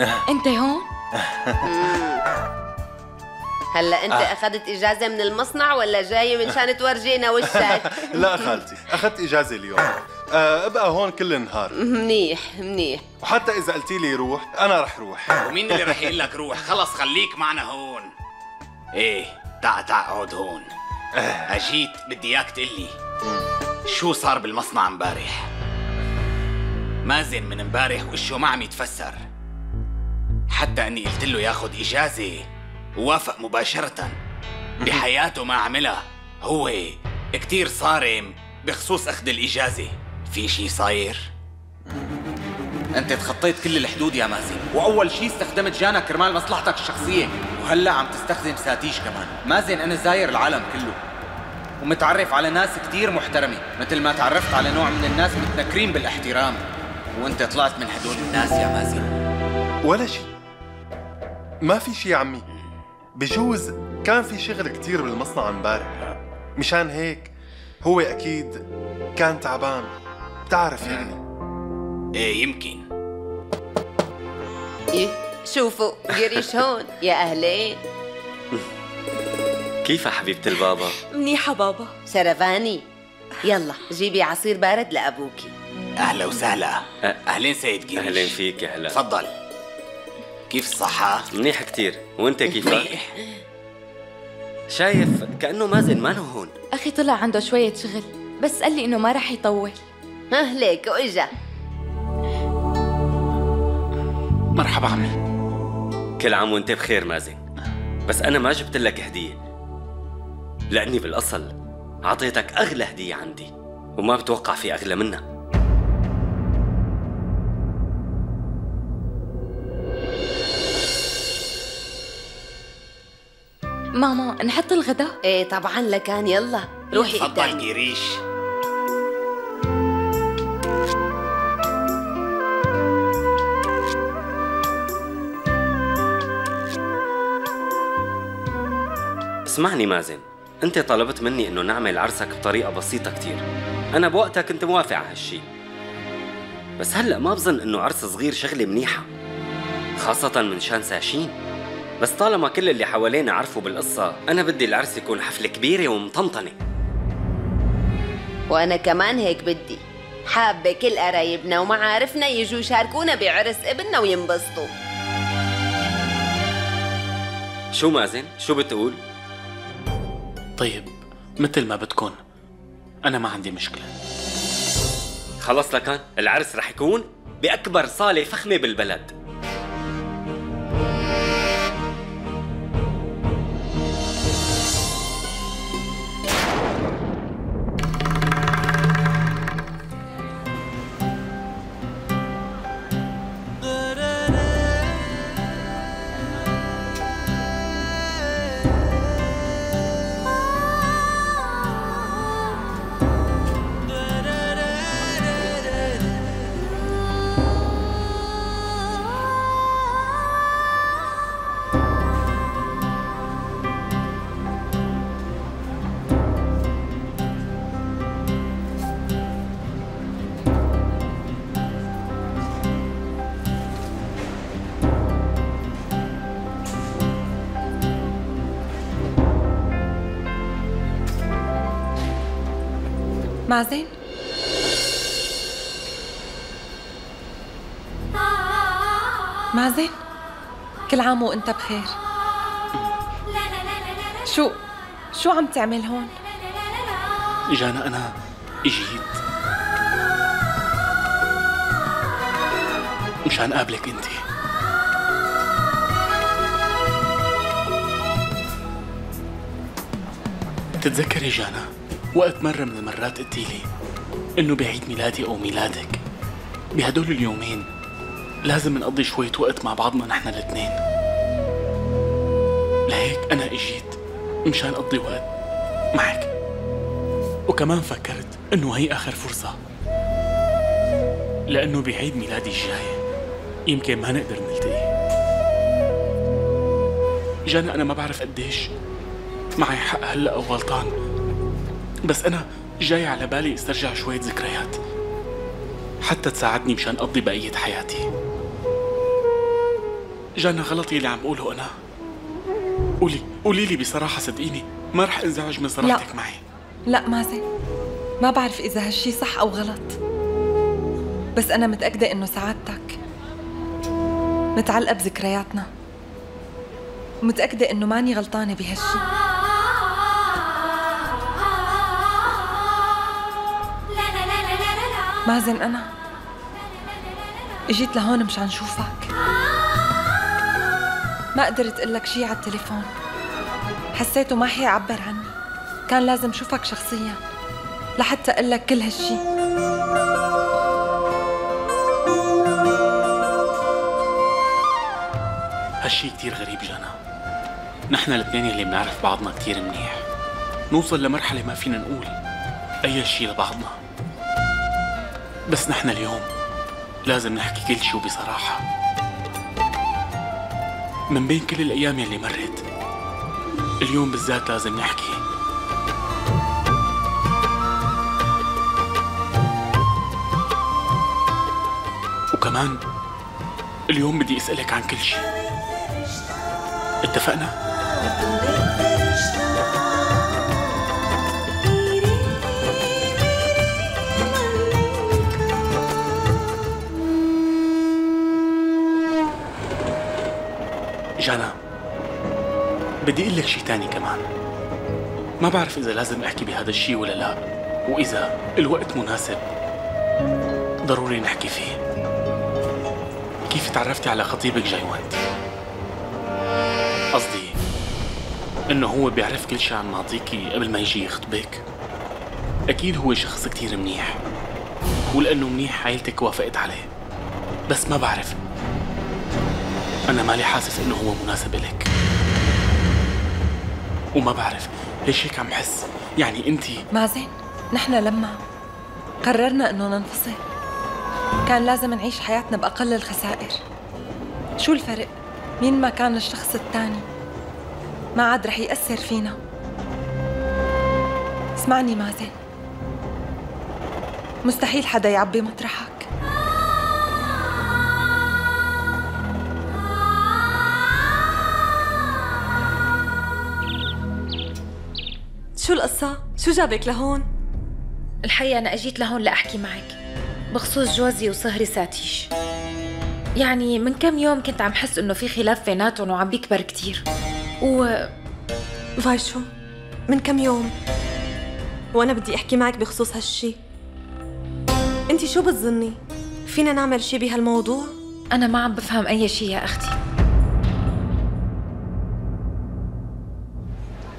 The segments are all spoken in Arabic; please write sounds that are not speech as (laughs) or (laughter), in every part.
انت هون؟ (laughs) هلا انت أخذت إجازة من المصنع ولا جاي منشان تورجينا وشك؟ (laughs) لا خالتي أخذت إجازة اليوم. أه، ابقى هون كل النهار. (laughs) منيح منيح. وحتى إذا قلتي لي روح أنا رح روح. ومين اللي رح يقول لك روح؟ خلص خليك معنا هون. إيه تعا تعا اقعد هون. أجيت بدي إياك تقول لي شو صار بالمصنع امبارح؟ مازن من امبارح وشه ما عم يتفسر. حتى أني قلت له ياخذ إجازة ووافق مباشرة. بحياته ما عملها. هو كتير صارم بخصوص أخذ الإجازة. في شي صاير؟ أنت تخطيت كل الحدود يا مازن. وأول شي استخدمت جانا كرمال مصلحتك الشخصية. وهلأ عم تستخدم ساتيش كمان. مازن أنا زاير العالم كله. ومتعرف على ناس كتير محترمة. مثل ما تعرفت على نوع من الناس متنكرين بالاحترام. وأنت طلعت من هدول الناس يا مازن. ولا شيء ما في شيء يا عمي بجوز كان في شغل كتير بالمصنع امبارح. مشان هيك هو أكيد كان تعبان. بتعرف يعني. إيه يمكن. إيه شوفوا قريش هون. يا أهلين. (laughs) كيف حبيبة البابا؟ منيحة بابا. سرفاني. يلا جيبي عصير بارد لأبوكي. أهلا وسهلا. أه. أهلين سيد قريش. أهلين فيك يا هلا تفضل. كيف الصحة؟ منيح كتير. وانت كيفك؟ منيح. شايف كأنه مازن ما هون. أخي طلع عنده شوية شغل بس قال لي إنه ما رح يطول. ها ليك وإجا. مرحبا عمي. كل عام وانت بخير مازن. بس أنا ما جبت لك هدية. لأني بالأصل عطيتك أغلى هدية عندي وما بتوقع في أغلى منها. ماما نحط الغداء إيه طبعا لكان يلا. روحي تفضل قدامي قريش اسمعني مازن. أنت طلبت مني إنه نعمل عرسك بطريقة بسيطة كتير. أنا بوقتها كنت موافق على هالشي. بس هلأ ما بظن إنه عرس صغير شغلة منيحة خاصة من شان ساشين. بس طالما كل اللي حوالينا عرفوا بالقصة أنا بدي العرس يكون حفلة كبيرة ومطنطنة. وأنا كمان هيك بدي. حابة كل قرايبنا ومعارفنا يجوا يشاركونا بعرس ابننا وينبسطوا. شو مازن؟ شو بتقول؟ طيب مثل ما بدكن أنا ما عندي مشكلة. خلص لكان العرس رح يكون بأكبر صالة فخمة بالبلد. مازن؟ مازن؟ كل عام وانت بخير. شو شو عم تعمل هون؟ جانا أنا إجيت مشان قابلك أنت. تتذكري جانا وقت مرة من المرات قلتي لي إنه بعيد ميلادي أو ميلادك. بهدول اليومين لازم نقضي شوية وقت مع بعضنا نحن الاثنين لهيك أنا إجيت مشان أقضي وقت معك. وكمان فكرت إنه هي آخر فرصة. لأنه بعيد ميلادي الجاي يمكن ما نقدر نلتقي. جانا أنا ما بعرف قديش معي حق هلأ أو غلطان بس أنا جاي على بالي استرجع شوية ذكريات. حتى تساعدني مشان أقضي بقية حياتي. جانا غلط يلي عم بقوله أنا. قولي قولي لي بصراحة صدقيني ما رح انزعج من صراحتك معي. لا مازن ما بعرف إذا هالشي صح أو غلط. بس أنا متأكدة إنه سعادتك متعلقة بذكرياتنا. متأكدة إنه ماني غلطانة بهالشي. مازن أنا إجيت لهون مشان شوفك ما قدرت أقول لك شي على التليفون. حسيته ما حيعبر عني. كان لازم شوفك شخصيا لحتى أقول لك كل هالشي. هالشي كتير غريب جانا. نحن الاثنين اللي بنعرف بعضنا كتير منيح. نوصل لمرحلة ما فينا نقول أي شي لبعضنا. بس نحن اليوم لازم نحكي كل شي وبصراحة من بين كل الأيام يلي مرت اليوم بالذات لازم نحكي. وكمان اليوم بدي أسألك عن كل شي. اتفقنا؟ جانا. بدي أقول لك شي تاني كمان. ما بعرف إذا لازم أحكي بهذا الشي ولا لا. وإذا الوقت مناسب ضروري نحكي فيه. كيف تعرفتي على خطيبك جايوانت؟ قصدي إنه هو بيعرف كل شي عن ماضيكي قبل ما يجي يخطبك. أكيد هو شخص كتير منيح. ولأنه منيح عيلتك وافقت عليه. بس ما بعرف أنا مالي حاسس إنه هو مناسب إلك وما بعرف ليش هيك عم حس. يعني أنت مازن نحن لما قررنا إنه ننفصل كان لازم نعيش حياتنا بأقل الخسائر. شو الفرق؟ مين ما كان الشخص الثاني؟ ما عاد رح يأثر فينا. اسمعني مازن مستحيل حدا يعبي مطرحك. شو القصة؟ شو جابك لهون؟ الحقيقة أنا أجيت لهون لأحكي معك بخصوص جوزي وصهري ساتيش يعني من كم يوم كنت عم حس إنه في خلاف بيناتهم وعم بيكبر كتير و فاي شو؟ من كم يوم؟ وأنا بدي أحكي معك بخصوص هالشي أنت شو بتظني؟ فينا نعمل شي بهالموضوع؟ أنا ما عم بفهم أي شيء يا أختي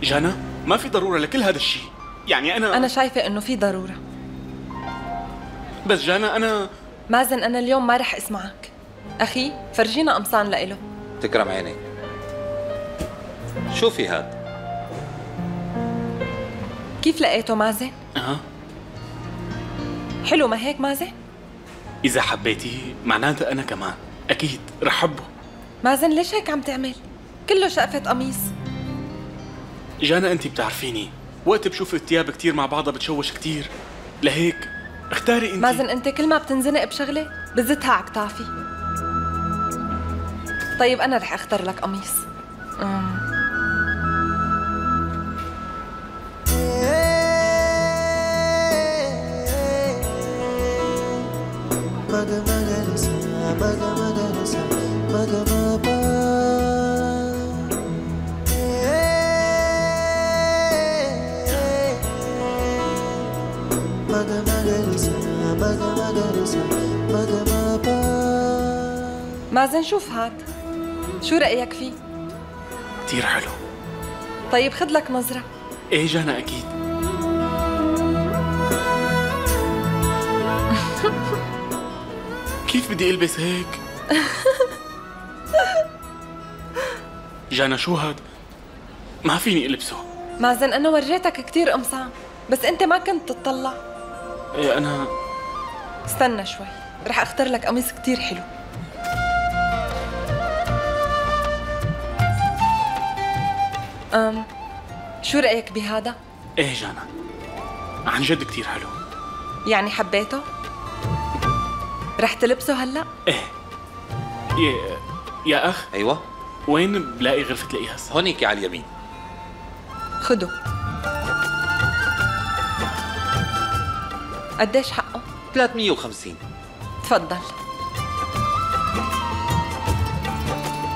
جانا ما في ضرورة لكل هذا الشيء. يعني أنا أنا شايفة إنه في ضرورة. بس جانا أنا مازن أنا اليوم ما رح أسمعك. أخي فرجينا قمصان لإله. تكرم عينك شو في هاد؟ كيف لقيته مازن؟ أه حلو ما هيك مازن؟ إذا حبيتي معناتها أنا كمان. أكيد رح حبه مازن ليش هيك عم تعمل؟ كله شقفة قميص. جانا أنت بتعرفيني. وقت بشوف الثياب كتير مع بعضها بتشوش كتير. لهيك اختاري انت مازن انت كل ما بتنزنق بشغلة بزتها على كتافي. طيب أنا رح أختار لك قميص. أم. مازن شوف هاد شو رأيك فيه؟ كتير حلو طيب خد لك نظرة إيه جانا أكيد كيف بدي ألبس هيك؟ جانا شو هاد؟ ما فيني ألبسه مازن أنا وريتك كتير قمصان بس أنت ما كنت تطلع إيه أنا استنى شوي. رح أختار لك قميص كتير حلو. أم شو رأيك بهذا؟ إيه جانا. عن جد كتير حلو. يعني حبيته؟ رح تلبسه هلأ؟ إيه. ي... يا أخ أيوه. وين بلاقي غرفة القياس هونيك على اليمين. خده. قديش حقه؟ 350 تفضل.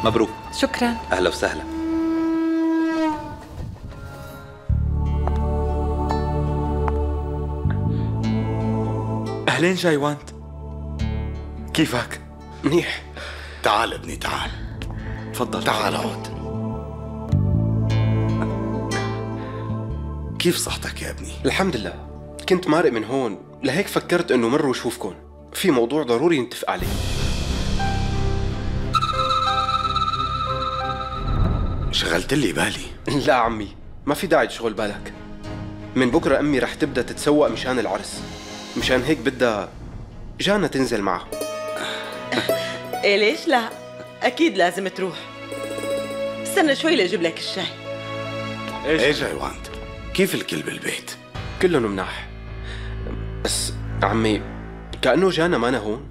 مبروك. شكرا. أهلا وسهلا. أهلين جايوانت كيفك؟ منيح. تعال ابني تعال. تفضل. تعال اقعد كيف صحتك يا ابني؟ الحمد لله. كنت مارق من هون. لهيك فكرت إنه مر وشوفكن في موضوع ضروري نتفق عليه. شغلت لي بالي. (laughs) لا عمي ما في داعي تشغل بالك. من بكرة أمي رح تبدأ تتسوق مشان العرس. مشان هيك بدها جانا تنزل معها. (laughs) إيه ليش لا؟ أكيد لازم تروح. استنى شوي لأجيب لك الشاي. إيه جايوانت كيف الكل بالبيت؟ كلهم مناح. عمي. كأنه جانا مانا هون.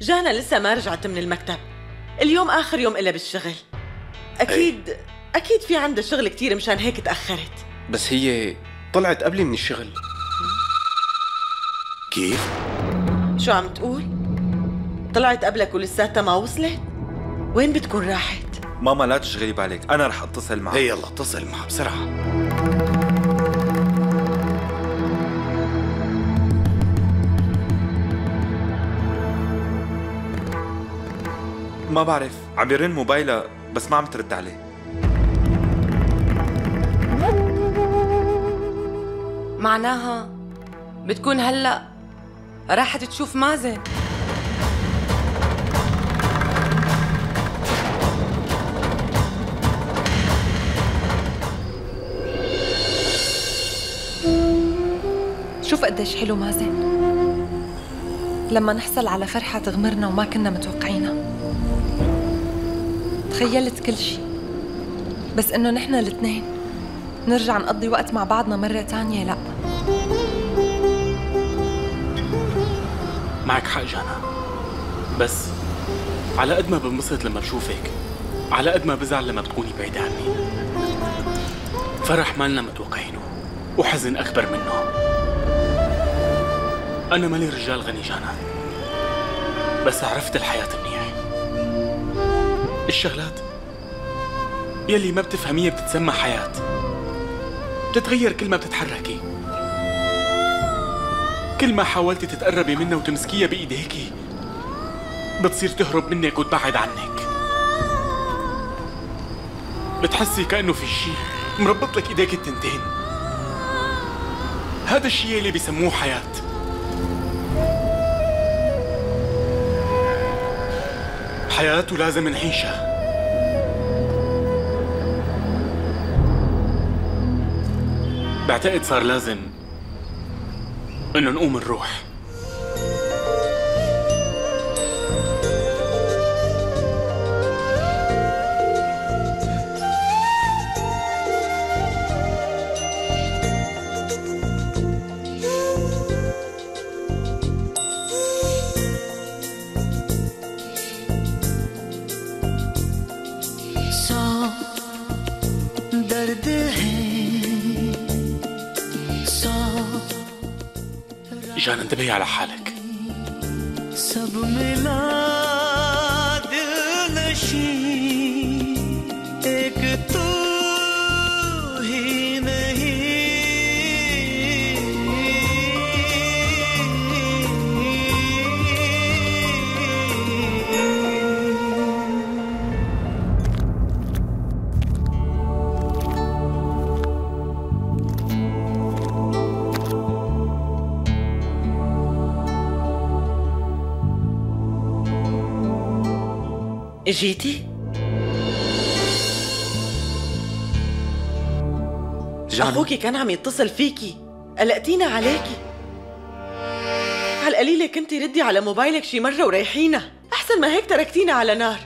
جانا لسه ما رجعت من المكتب. اليوم آخر يوم إلها بالشغل. أكيد أكيد في عندها شغل كتير مشان هيك تأخرت. بس هي طلعت قبلي من الشغل. كيف؟ شو عم تقول؟ طلعت قبلك ولساتها ما وصلت؟ وين بتكون راحت؟ ماما لا تشغلي بالك أنا رح اتصل معها. هي يلا اتصل معها بسرعة. ما بعرف. عم يرن موبايلها بس ما عم ترد عليه. معناها بتكون هلا راحت تشوف مازن. شوف قديش حلو مازن. لما نحصل على فرحة تغمرنا وما كنا متوقعينها. تخيلت كل شي. بس إنه نحن الاثنين نرجع نقضي وقت مع بعضنا مرة تانية لا. معك حق جانا. بس على قد ما بنبسط لما بشوفك على قد ما بزعل لما بتكوني بعيدة عني. فرح مالنا متوقعينه وحزن أكبر منه. أنا مالي رجال غني جانا. بس عرفت الحياة الشغلات يلي ما بتفهميها بتتسمى حياة. بتتغير كل ما بتتحركي. كل ما حاولتي تتقربي منها وتمسكيها بإيديكي بتصير تهرب منك وتبعد عنك. بتحسي كأنه في شي مربط لك إيديك التنتين. هذا الشيء اللي بيسموه حياة. حياة ولازم نعيشها. بعتقد صار لازم إنه نقوم نروح. جان انتبهي على حالك. سب ميلاد. جيتي؟ جانا اخوكي كان عم يتصل فيكي. قلقتينا عليكي. على القليلة كنتي ردي على موبايلك شي مرة وريحينا. أحسن ما هيك تركتينا على نار.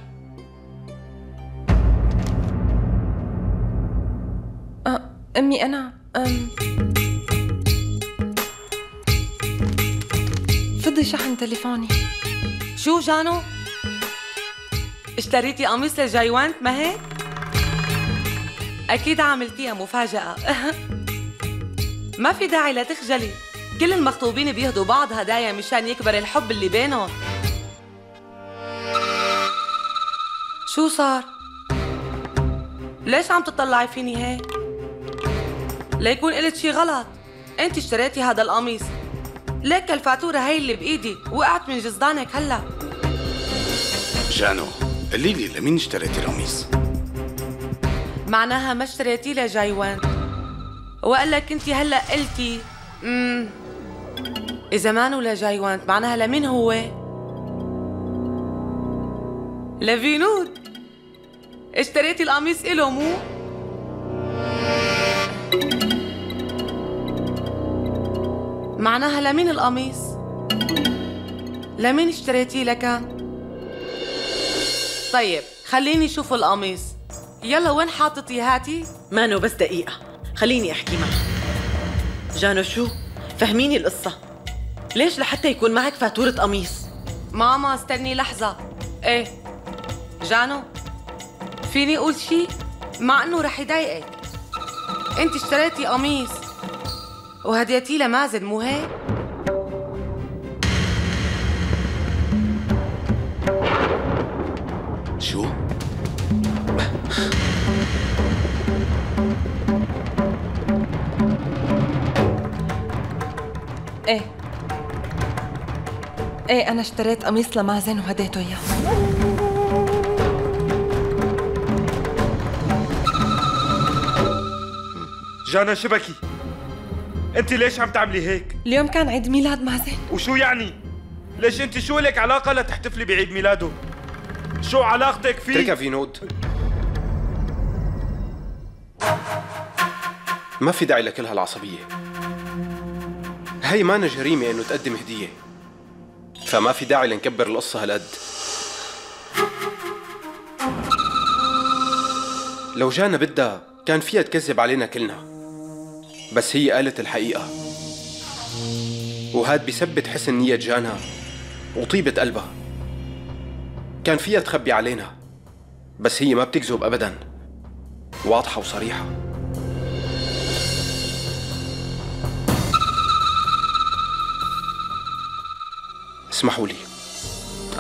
أه أمي أنا أم. فضي شحن تليفوني. شو جانو؟ اشتريتي قميص لجايوانت ما هيك؟ أكيد عملتيها مفاجأة. (laughs) ما في داعي لتخجلي كل المخطوبين بيهدوا بعض هدايا مشان يكبر الحب اللي بينهم. شو صار؟ ليش عم تطلعي فيني هيك؟ ليكون قلت شي غلط. أنت اشتريتي هذا القميص. ليك الفاتورة هي اللي بإيدي. وقعت من جزدانك هلا. جانو. قولي لي لمين اشتريتي القميص؟ معناها ما اشتريتيه لجايوان وقال لك انت هلا قلتي امم اذا مانو لجايوان معناها لمين هو؟ لفينود اشتريتي القميص إله مو؟ معناها لمين القميص؟ لمين اشتريتيه لكان؟ طيب خليني شوف القميص يلا وين حاططي هاتي؟ مانو بس دقيقة خليني أحكي معك جانو شو؟ فهميني القصة ليش لحتى يكون معك فاتورة قميص؟ ماما استني لحظة إيه جانو فيني أقول شي مع إنه رح يضايقك أنت اشتريتي قميص وهديتيه لمازن مو هيك؟ إيه. إيه أنا اشتريت قميص لمازن وهديته إياه. جانا شبكي. أنت ليش عم تعملي هيك؟ اليوم كان عيد ميلاد مازن وشو يعني؟ ليش أنت شو لك علاقة لتحتفلي بعيد ميلاده؟ شو علاقتك فيه؟ اتركها في نود. ما في داعي لكل هالعصبية. هي ما جريمة إنه تقدم هدية. فما في داعي لنكبر القصة هالقد. لو جانا بدها كان فيها تكذب علينا كلنا. بس هي قالت الحقيقة. وهاد بيثبت حسن نية جانا وطيبة قلبها. كان فيها تخبي علينا. بس هي ما بتكذب أبدا. واضحة وصريحة. اسمحوا لي.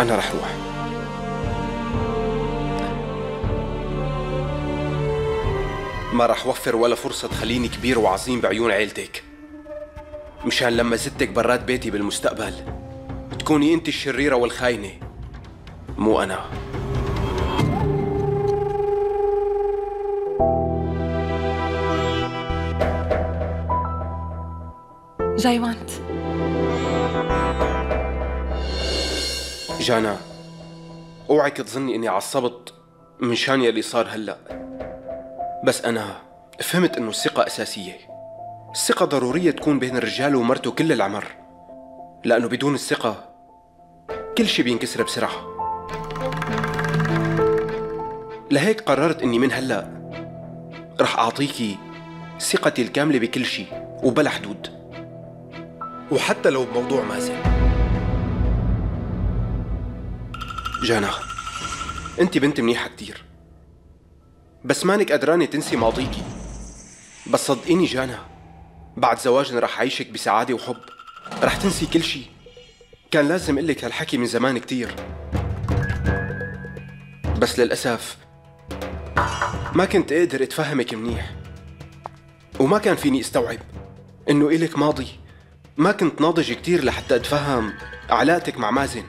أنا رح روح ما رح وفر ولا فرصة تخليني كبير وعظيم بعيون عيلتك. مشان لما زدتك برات بيتي بالمستقبل تكوني أنت الشريرة والخاينة. مو أنا. جايوانت جانا. أوعك تظني إني عصبت من شان يلي صار هلأ. بس أنا فهمت إنه الثقة أساسية. الثقة ضرورية تكون بين الرجال ومرته كل العمر. لأنه بدون الثقة كل شي بينكسر بسرعة. لهيك قررت إني من هلأ رح اعطيكي ثقتي الكاملة بكل شي وبلا حدود. وحتى لو بموضوع مازن جانا. أنت بنت منيحة كتير. بس مانك قدرانة تنسي ماضيكي. بس صدقيني جانا بعد زواجنا رح عيشك بسعادة وحب. رح تنسي كل شي. كان لازم قلك هالحكي من زمان كتير. بس للأسف ما كنت قادر أتفهمك منيح. وما كان فيني أستوعب إنه إلك ماضي. ما كنت ناضج كتير لحتى أتفهم علاقتك مع مازن.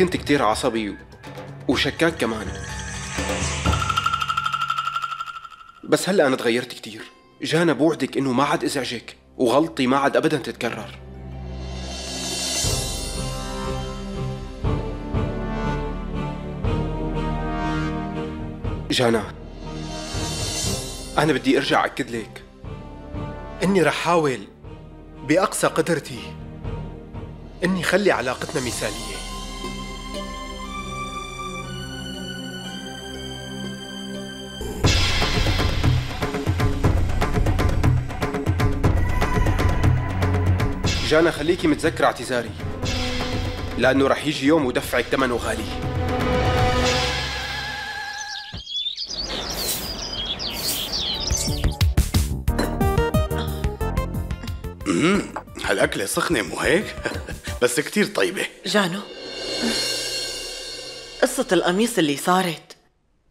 كنت كتير عصبي وشكاك كمان. بس هلأ أنا تغيرت كتير. جانا بوعدك إنه ما عاد إزعجك وغلطي ما عاد ابدا تتكرر. جانا أنا بدي أرجع أكد لك. إني رح احاول بأقصى قدرتي إني خلي علاقتنا مثالية. جانا خليكي متذكرة اعتذاري. لأنه رح يجي يوم ودفعك ثمنه غالي هالأكلة سخنة مو هيك؟ (laughs) بس كتير طيبة. جانو قصة القميص اللي صارت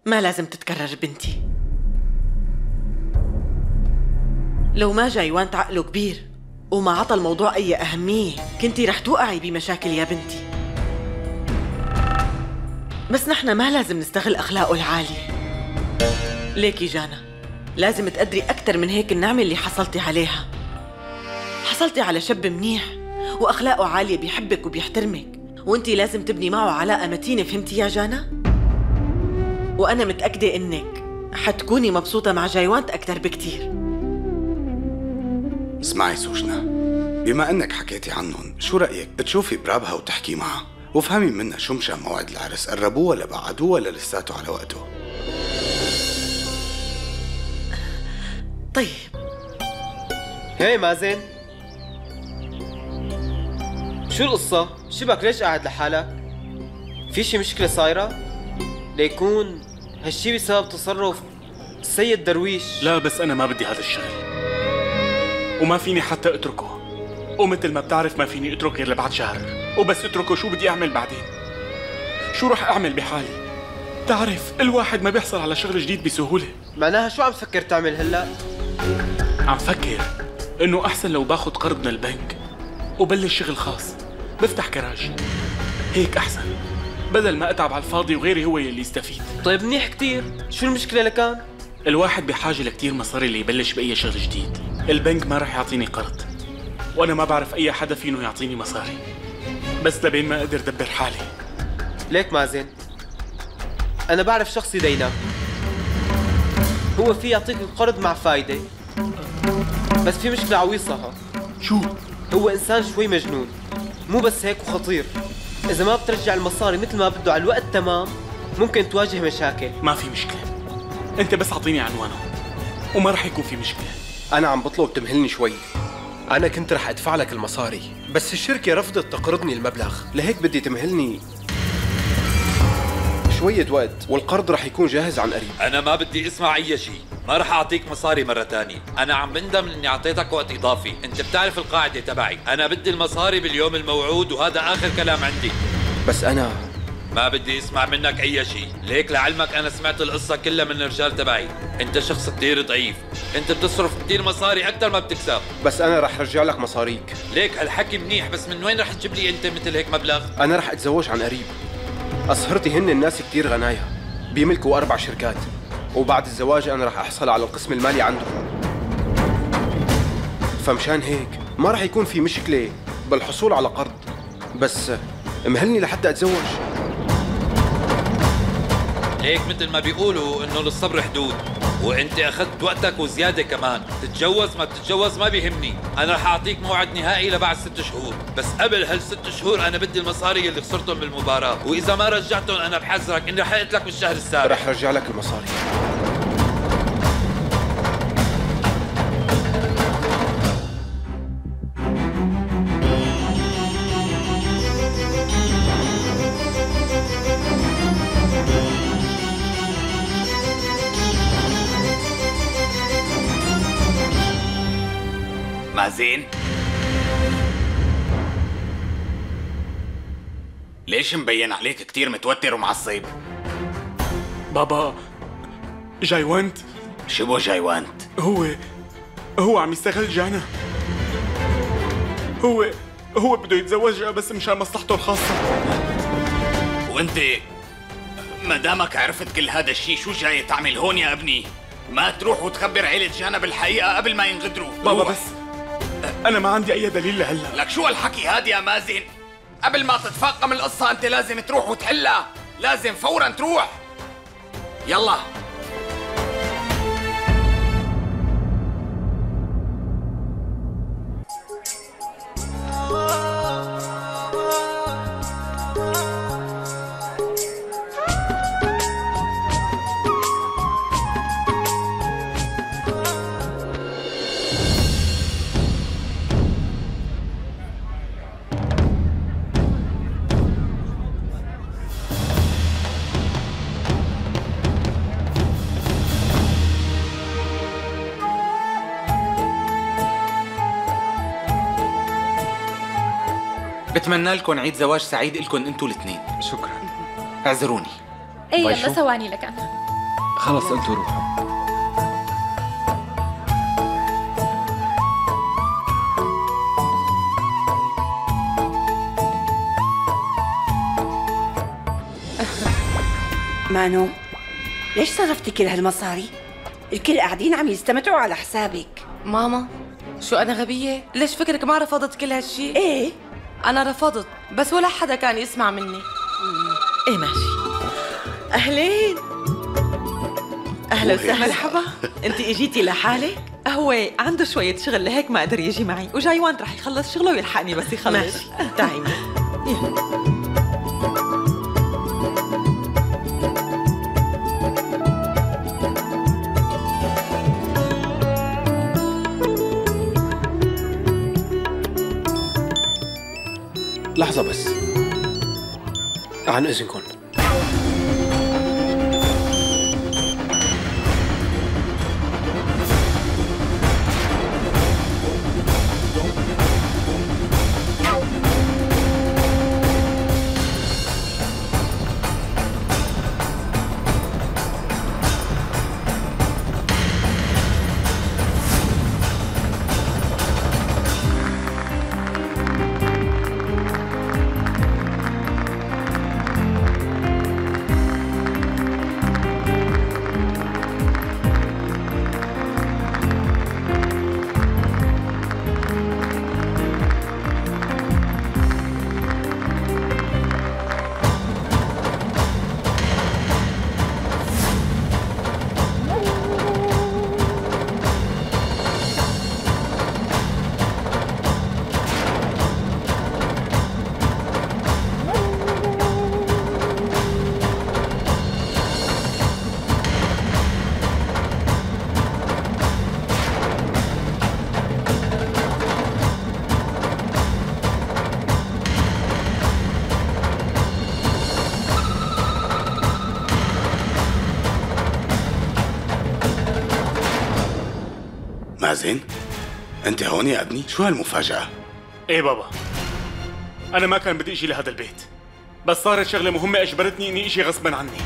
ما لازم تتكرر بنتي. لو ما جاي وانت عقله كبير. وما عطى الموضوع أي أهمية. كنتي رح توقعي بمشاكل يا بنتي. بس نحن ما لازم نستغل أخلاقه العالية. ليكي جانا لازم تقدري أكثر من هيك النعمة اللي حصلتي عليها. حصلتي على شاب منيح وأخلاقه عالية بيحبك وبيحترمك. وانتي لازم تبني معه علاقة متينة فهمتي يا جانا؟ وأنا متأكدة إنك حتكوني مبسوطة مع جايوانت أكثر بكتير. اسمعي سوجنا بما انك حكيتي عنهم شو رأيك تشوفي برابها وتحكي معها؟ وفهمي منها شو مشان موعد العرس قربوه ولا بعدوه ولا لساته على وقته؟ طيب. هي مازن. شو القصة؟ شبك ليش قاعد لحالك؟ في شي مشكلة صايرة؟ ليكون هالشي بسبب تصرف السيد درويش. لا بس أنا ما بدي هذا الشغل. وما فيني حتى اتركه. ومثل ما بتعرف ما فيني اترك غير لبعد شهر. وبس اتركه شو بدي أعمل بعدين؟ شو رح أعمل بحالي؟ تعرف الواحد ما بيحصل على شغل جديد بسهولة. معناها شو عم تفكر تعمل هلا؟ عم فكر إنه أحسن لو باخد قرض من البنك وبلش شغل خاص. بفتح كراج. هيك أحسن. بدل ما أتعب على الفاضي وغيري هو يلي يستفيد. طيب منيح كتير. شو المشكلة لكان؟ الواحد بحاجة لكتير مصاري اللي يبلش بأي شغل جديد. البنك ما رح يعطيني قرض. وأنا ما بعرف أي حدا فينه يعطيني مصاري. بس لبين ما أقدر دبر حالي. ليك مازن. أنا بعرف شخص يدينك هو في يعطيك القرض مع فايدة. بس في مشكلة عويصة شو؟ هو إنسان شوي مجنون. مو بس هيك وخطير. إذا ما بترجع المصاري مثل ما بده على الوقت تمام ممكن تواجه مشاكل. ما في مشكلة. أنت بس أعطيني عنوانه وما رح يكون في مشكلة. أنا عم بطلب تمهلني شوي. أنا كنت رح أدفع لك المصاري بس الشركة رفضت تقرضني المبلغ. لهيك بدي تمهلني شوية وقت والقرض رح يكون جاهز عن قريب. أنا ما بدي أسمع أي شيء ما رح أعطيك مصاري مرة تانية. أنا عم بندم إني أعطيتك وقت إضافي. أنت بتعرف القاعدة تبعي. أنا بدي المصاري باليوم الموعود وهذا آخر كلام عندي. بس أنا ما بدي اسمع منك أي شيء. ليك لعلمك أنا سمعت القصة كلها من الرجال تبعي. أنت شخص كثير ضعيف. أنت بتصرف كثير مصاري أكثر ما بتكسب. بس أنا رح رجع لك مصاريك. ليك هالحكي منيح بس من وين رح تجيب لي أنت مثل هيك مبلغ؟ أنا رح أتزوج عن قريب. اصهرتي هن الناس كثير غنايا بيملكوا أربع شركات. وبعد الزواج أنا رح أحصل على القسم المالي عندهم. فمشان هيك ما رح يكون في مشكلة بالحصول على قرض. بس مهلني لحتى أتزوج. ليك مثل ما بيقولوا إنه للصبر حدود. وإنت أخذت وقتك وزيادة كمان. تتجوز ما تتجوز ما بيهمني. أنا رح أعطيك موعد نهائي لبعد ست شهور. بس قبل هالست شهور أنا بدي المصاري اللي خسرتهم بالمباراة. وإذا ما رجعتهم أنا بحذرك إني رح أقتلك بالشهر السابع. رح رجع لك المصاري. زين. ليش مبين عليك كتير متوتر ومعصب؟ بابا جايوانت شبو جايوانت؟ هو هو عم يستغل جانا. هو هو بده يتزوجها بس مشان مصلحته الخاصة. وانت ما دامك عرفت كل هذا الشيء شو جاي تعمل هون يا ابني؟ ما تروح وتخبر عيلة جانا بالحقيقة قبل ما ينغدروا. بابا بس. أنا ما عندي أي دليل لهلا. لك شو هالحكي هاد يا مازن؟ قبل ما تتفاقم القصة أنت لازم تروح وتحلها. لازم فورا تروح. يلا. بتمنى لكم عيد زواج سعيد لكم أنتوا الاثنين. شكرا. اعذروني. إيه باي يلا؟ ثواني لك أنا. خلص أنتوا روحوا. (laughs) مانو ليش صرفتي كل هالمصاري؟ الكل قاعدين عم يستمتعوا على حسابك. ماما شو أنا غبية؟ ليش فكرك ما رفضت كل هالشي؟ إيه. أنا رفضت بس ولا حدا كان يسمع مني. إيه ماشي. أهلين. أهلا وسهلا. مرحبا. أنت إجيتي لحالك؟ هو عنده شوية شغل لهيك ما قدر يجي معي. وجايوان رح يخلص شغله ويلحقني بس يخلص. ماشي. تعي (laughs) لحظة بس. عن إذنكم. أنت هون يا ابني؟ شو هالمفاجأة؟ إيه بابا. أنا ما كان بدي أجي لهذا البيت. بس صارت شغلة مهمة أجبرتني إني أجي غصبا عني.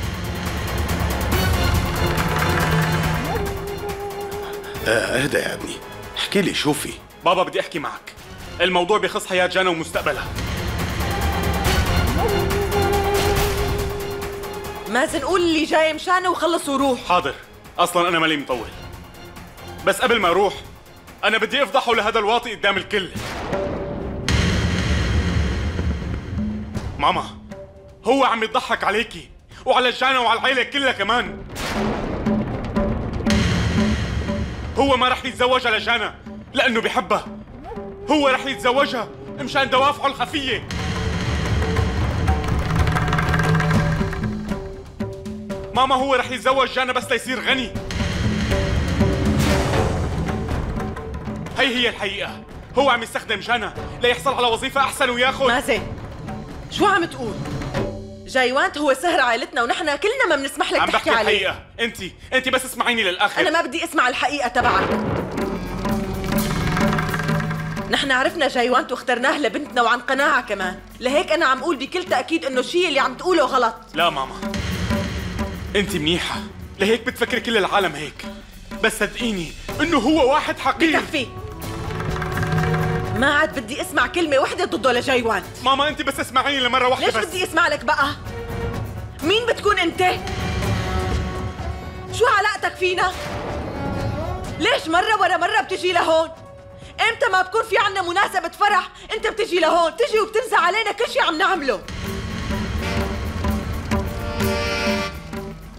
آه اهدى يا ابني. احكي لي شو في؟ بابا بدي أحكي معك. الموضوع بخص حياة جانا ومستقبلها. مازن قول اللي جاي مشانه وخلص وروح. حاضر. أصلا أنا مالي مطول. بس قبل ما أروح أنا بدي أفضحه لهذا الواطي قدام الكل. ماما هو عم يضحك عليكي وعلى جانا وعلى العيلة كلها كمان. هو ما رح يتزوج على جانا لأنه بحبها. هو رح يتزوجها مشان دوافعه الخفية. ماما هو رح يتزوج جانا بس ليصير غني. هي هي الحقيقة. هو عم يستخدم جانا. ليحصل على وظيفة أحسن وياخذ. مازن شو عم تقول؟ جايوانت هو سهر عائلتنا ونحن كلنا ما بنسمح لك عم تحكي بحكي عليه. الحقيقة. أنت أنت بس اسمعيني للآخر. أنا ما بدي أسمع الحقيقة تبعك. نحن عرفنا جايوانت واخترناه لبنتنا وعن قناعة كمان. لهيك أنا عم أقول بكل تأكيد إنه الشيء اللي عم تقوله غلط. لا ماما. أنت منيحة. لهيك بتفكري كل العالم هيك. بس صدقيني إنه هو واحد حقير. بكفي. ما عاد بدي اسمع كلمة وحدة ضده لجايوانت ماما انت بس اسمعيني لمرة واحدة ليش بس بدي اسمع لك بقى؟ مين بتكون انت؟ شو علاقتك فينا؟ ليش مرة ورا مرة بتجي لهون؟ إمتى ما بكون في عنا مناسبة فرح انت بتجي لهون تجي وبتنسى علينا كل شي عم نعمله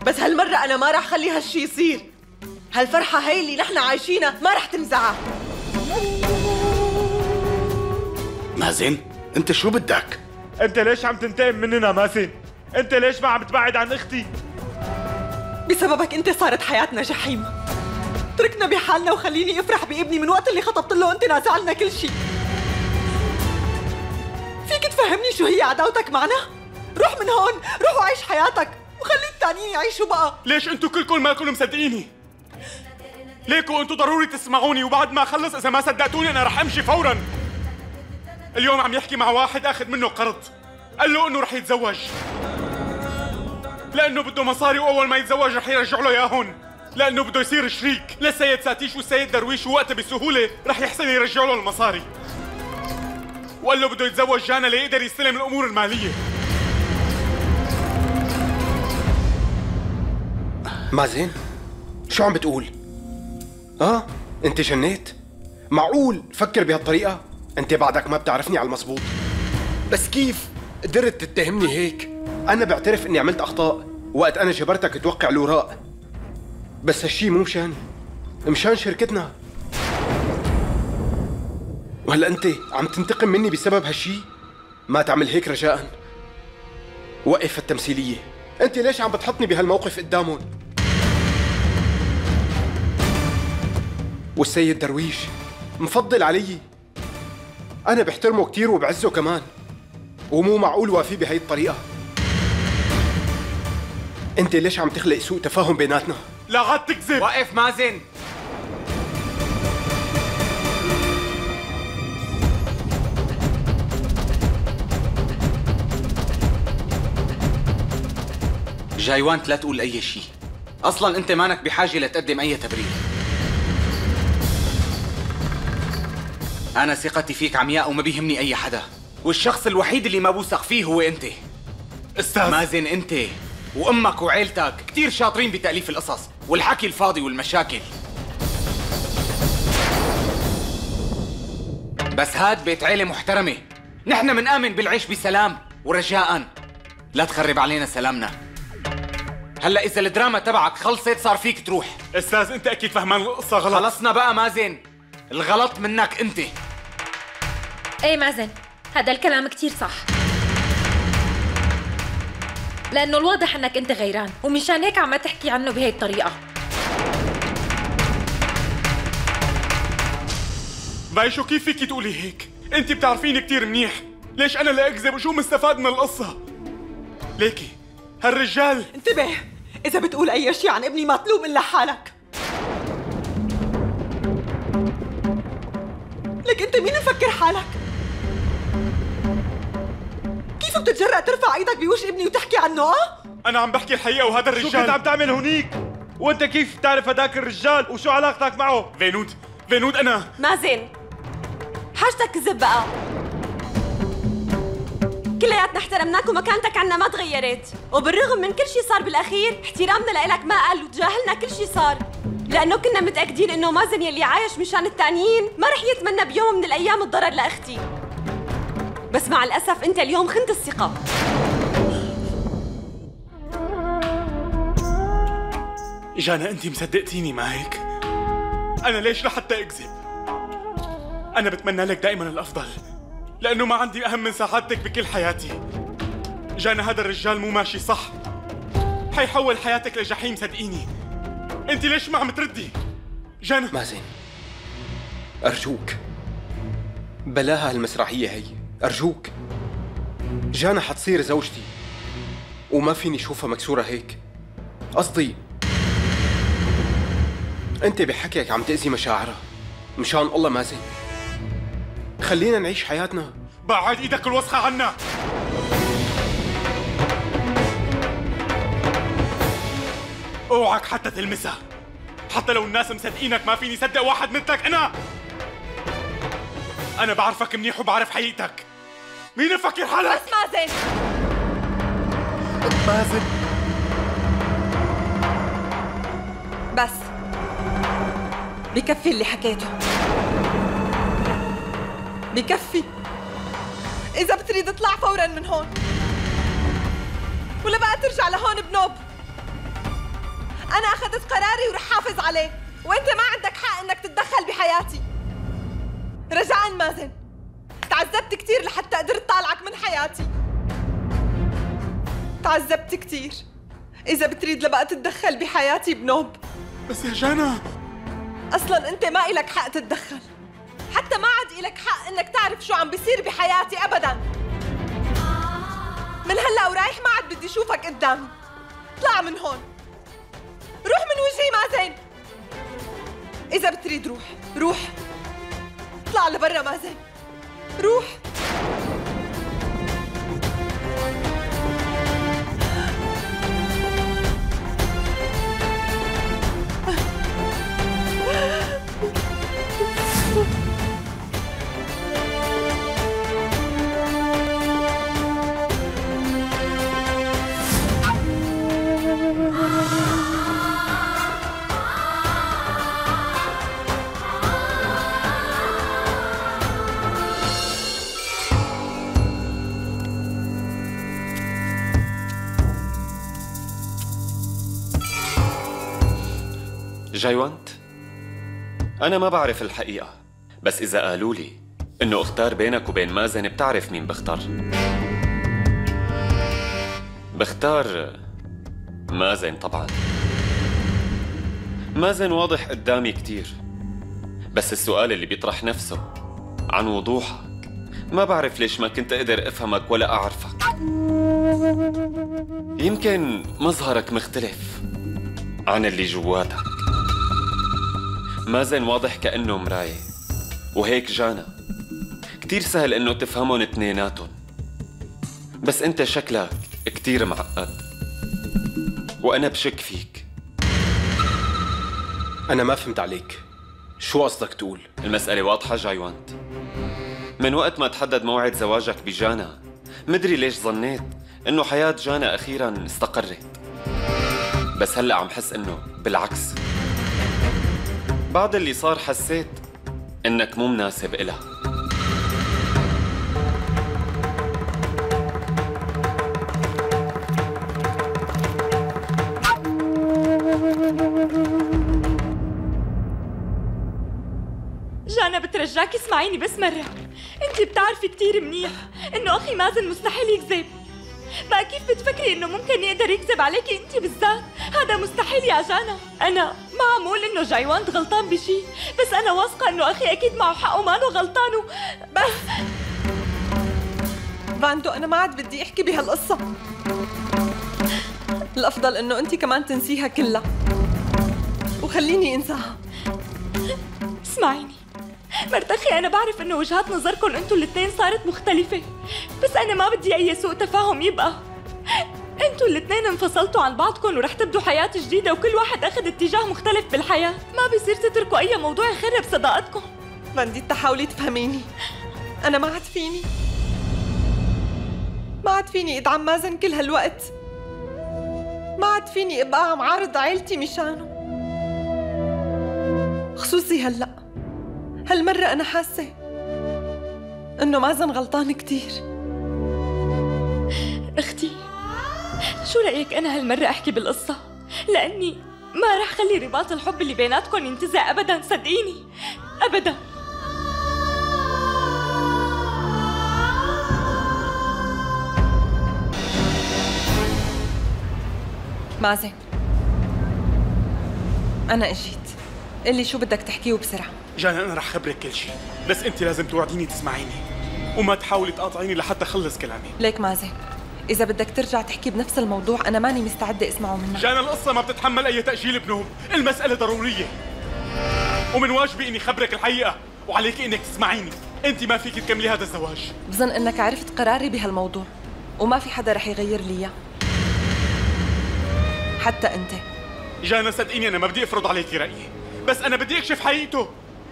بس هالمرة أنا ما رح خلي هالشي يصير هالفرحة هي اللي نحن عايشينها ما رح تنزعها مازن انت شو بدك؟ انت ليش عم تنتقم مننا مازن؟ انت ليش ما عم تبعد عن أختي؟ بسببك انت صارت حياتنا جحيم تركنا بحالنا وخليني افرح بابني من وقت اللي خطبت له انت نازعلنا كل شيء فيك تفهمني شو هي عداوتك معنا؟ روح من هون روح وعيش حياتك وخلي التانيين يعيشوا بقى ليش أنتوا كلكم مالكم مصدقيني؟ ليكوا أنتوا ضروري تسمعوني وبعد ما اخلص اذا ما صدقتوني أنا رح امشي فورا. اليوم عم يحكي مع واحد أخذ منه قرض. قال له إنه رح يتزوج. لأنه بده مصاري وأول ما يتزوج رح يرجع له اياهن لأنه بده يصير شريك. للسيد ساتيش والسيد درويش ووقتها بسهولة رح يحسن يرجع له المصاري. وقال له بده يتزوج جانا ليقدر يستلم الأمور المالية. مازن شو عم بتقول؟ آه أنت جنيت؟ معقول فكر بهالطريقة؟ أنت بعدك ما بتعرفني على المزبوط بس كيف قدرت تتهمني هيك؟ أنا بعترف إني عملت أخطاء وقت أنا جبرتك توقع الوراق بس هالشي مو مشاني مشان شركتنا وهلا أنت عم تنتقم مني بسبب هالشي؟ ما تعمل هيك رجاء وقف التمثيلية أنت ليش عم بتحطني بهالموقف قدامهم؟ والسيد درويش مفضل علي أنا بحترمه كتير وبعزه كمان. ومو معقول وافي بهي الطريقة. أنت ليش عم تخلق سوء تفاهم بيناتنا؟ لا عاد تكذب. وقف مازن. جايوان لا تقول أي شيء. أصلا أنت مانك بحاجة لتقدم أي تبرير. أنا ثقتي فيك عمياء وما بيهمني أي حدا. والشخص الوحيد اللي ما بوثق فيه هو أنت. أستاذ. مازن أنت وأمك وعيلتك كثير شاطرين بتأليف القصص والحكي الفاضي والمشاكل. بس هاد بيت عيلة محترمة. نحن منآمن بالعيش بسلام ورجاء. لا تخرب علينا سلامنا. هلأ إذا الدراما تبعك خلصت صار فيك تروح. أستاذ أنت أكيد فهمان القصة غلط. خلصنا بقى مازن الغلط منك أنت. إيه مازن هذا الكلام كتير صح. لأنه الواضح أنك أنت غيران ومشان هيك عم تحكي عنه بهي الطريقة. بايشو كيف فيك تقولي هيك؟ انت بتعرفيني كتير منيح. ليش أنا لا أكذب؟ وشو مستفاد من القصة؟ ليكي هالرجال. انتبه! إذا بتقول أي شيء عن ابني ما تلوم إلا حالك. لك أنت مين مفكر حالك؟ كيف بتتجرأ ترفع إيدك بوجه ابني وتحكي عنه آه؟ أنا عم بحكي الحقيقة وهذا الرجال. شو كنت عم تعمل هونيك؟ وأنت كيف بتعرف هداك الرجال؟ وشو علاقتك معه؟ فينود فينود أنا. مازن حاجتك كذب بقى. كلياتنا احترمناك ومكانتك عنا ما تغيرت. وبالرغم من كل شيء صار بالأخير احترامنا لإلك ما قل وتجاهلنا كل شيء صار. لأنه كنا متأكدين إنه مازن يلي عايش مشان التانيين ما رح يتمنى بيوم من الأيام الضرر لأختي. بس مع الأسف أنت اليوم خنت الثقة. جانا انت مصدقتيني ما هيك؟ أنا ليش لحتى أكذب؟ أنا بتمنى لك دائما الأفضل لأنه ما عندي أهم من سعادتك بكل حياتي. جانا هذا الرجال مو ماشي صح. حيحول حياتك لجحيم صدقيني. انت ليش ما عم تردي؟ جانا مازن أرجوك. بلاها هالمسرحية هي. أرجوك جانا حتصير زوجتي وما فيني شوفها مكسورة هيك. قصدي أنت بحكيك عم تأذي مشاعرها مشان الله مازن خلينا نعيش حياتنا. بعد إيدك الوسخة عنا. أوعك حتى تلمسها. حتى لو الناس مصدقينك ما فيني صدق واحد مثلك أنا. أنا بعرفك منيح وبعرف حقيقتك. مين مفكر حالك بس مازن مازن بس بكفي اللي حكيته. بكفي. إذا بتريد اطلع فورا من هون. ولا بقى ترجع لهون بنوب. أنا أخذت قراري ورح حافظ عليه. وأنت ما عندك حق إنك تتدخل بحياتي. رجاء مازن. تعذبت كثير لحتى قدرت طالعك من حياتي. تعذبت كثير إذا بتريد لبقى تتدخل بحياتي بنوب. بس يا جانا. أصلا أنت ما إلك حق تتدخل. حتى ما عاد إلك حق إنك تعرف شو عم بيصير بحياتي ابدا. من هلأ ورايح ما عاد بدي اشوفك قدامي اطلع من هون. روح من وجهي مازن. إذا بتريد روح روح. اطلع لبرا مازن. روح. جايوانت أنا ما بعرف الحقيقة بس إذا قالوا لي إنه أختار بينك وبين مازن بتعرف مين بختار. بختار مازن طبعا. مازن واضح قدامي كتير بس السؤال اللي بيطرح نفسه عن وضوحك. ما بعرف ليش ما كنت أقدر أفهمك ولا أعرفك. يمكن مظهرك مختلف عن اللي جواتك. مازن واضح كأنه مراية وهيك جانا. كتير سهل إنه تفهمهم اتنيناتهم بس أنت شكلك كتير معقد. وأنا بشك فيك. أنا ما فهمت عليك. شو قصدك تقول؟ المسألة واضحة جايوانت من وقت ما تحدد موعد زواجك بجانا مدري ليش ظنيت إنه حياة جانا أخيرا استقرت. بس هلأ عم حس إنه بالعكس. بعد اللي صار حسيت إنك مو مناسب إلها. جانا بترجاك اسمعيني بس مرة. انت بتعرفي كتير منيح إنه أخي مازن مستحيل يكذب. بقى كيف بتفكري إنه ممكن يقدر يكذب عليكي أنت بالذات؟ هذا مستحيل يا جانا. أنا ما عم أقول انه جايواند غلطان بشي؟ بس أنا واثقة إنه أخي أكيد معه حق وماله غلطان و... فاندو أنا ما عاد بدي أحكي بهالقصة. الأفضل إنه أنت كمان تنسيها كلها. وخليني أنساها. اسمعيني. مرت أخي أنا بعرف إنه وجهات نظركم أنتوا الاثنين صارت مختلفة. بس أنا ما بدي أي سوء تفاهم يبقى. أنتوا الاثنين انفصلتوا عن بعضكم ورح تبدوا حياة جديدة وكل واحد أخذ اتجاه مختلف بالحياة. ما بيصير تتركوا أي موضوع يخرب صداقتكم. فاندي تحاولي تفهميني. أنا ما عاد فيني. ما عاد فيني إدعم مازن كل هالوقت. ما عاد فيني إبقى عم عارض عيلتي مشانه. خصوصي هلأ. هالمرة أنا حاسة إنه مازن غلطان كتير. أختي شو رأيك أنا هالمرة أحكي بالقصة؟ لأني ما رح خلي رباط الحب اللي بيناتكم ينتزع ابدا صدقيني. ابدا. مازن أنا إجيت. قلي شو بدك تحكيه وبسرعة جانا أنا رح خبرك كل شيء بس أنت لازم توعديني تسمعيني وما تحاولي تقاطعيني لحتى أخلص كلامي. ليك مازن إذا بدك ترجع تحكي بنفس الموضوع أنا ماني مستعدة أسمعه منك. جانا القصة ما بتتحمل أي تأجيل بنوب المسألة ضرورية. ومن واجبي إني خبرك الحقيقة وعليك إنك تسمعيني. أنت ما فيك تكملي هذا الزواج. بظن إنك عرفت قراري بهالموضوع وما في حدا رح يغير لي إياه. حتى أنت. جانا صدقيني أنا ما بدي أفرض عليكي رأيي بس أنا بدي أكشف حقيقته.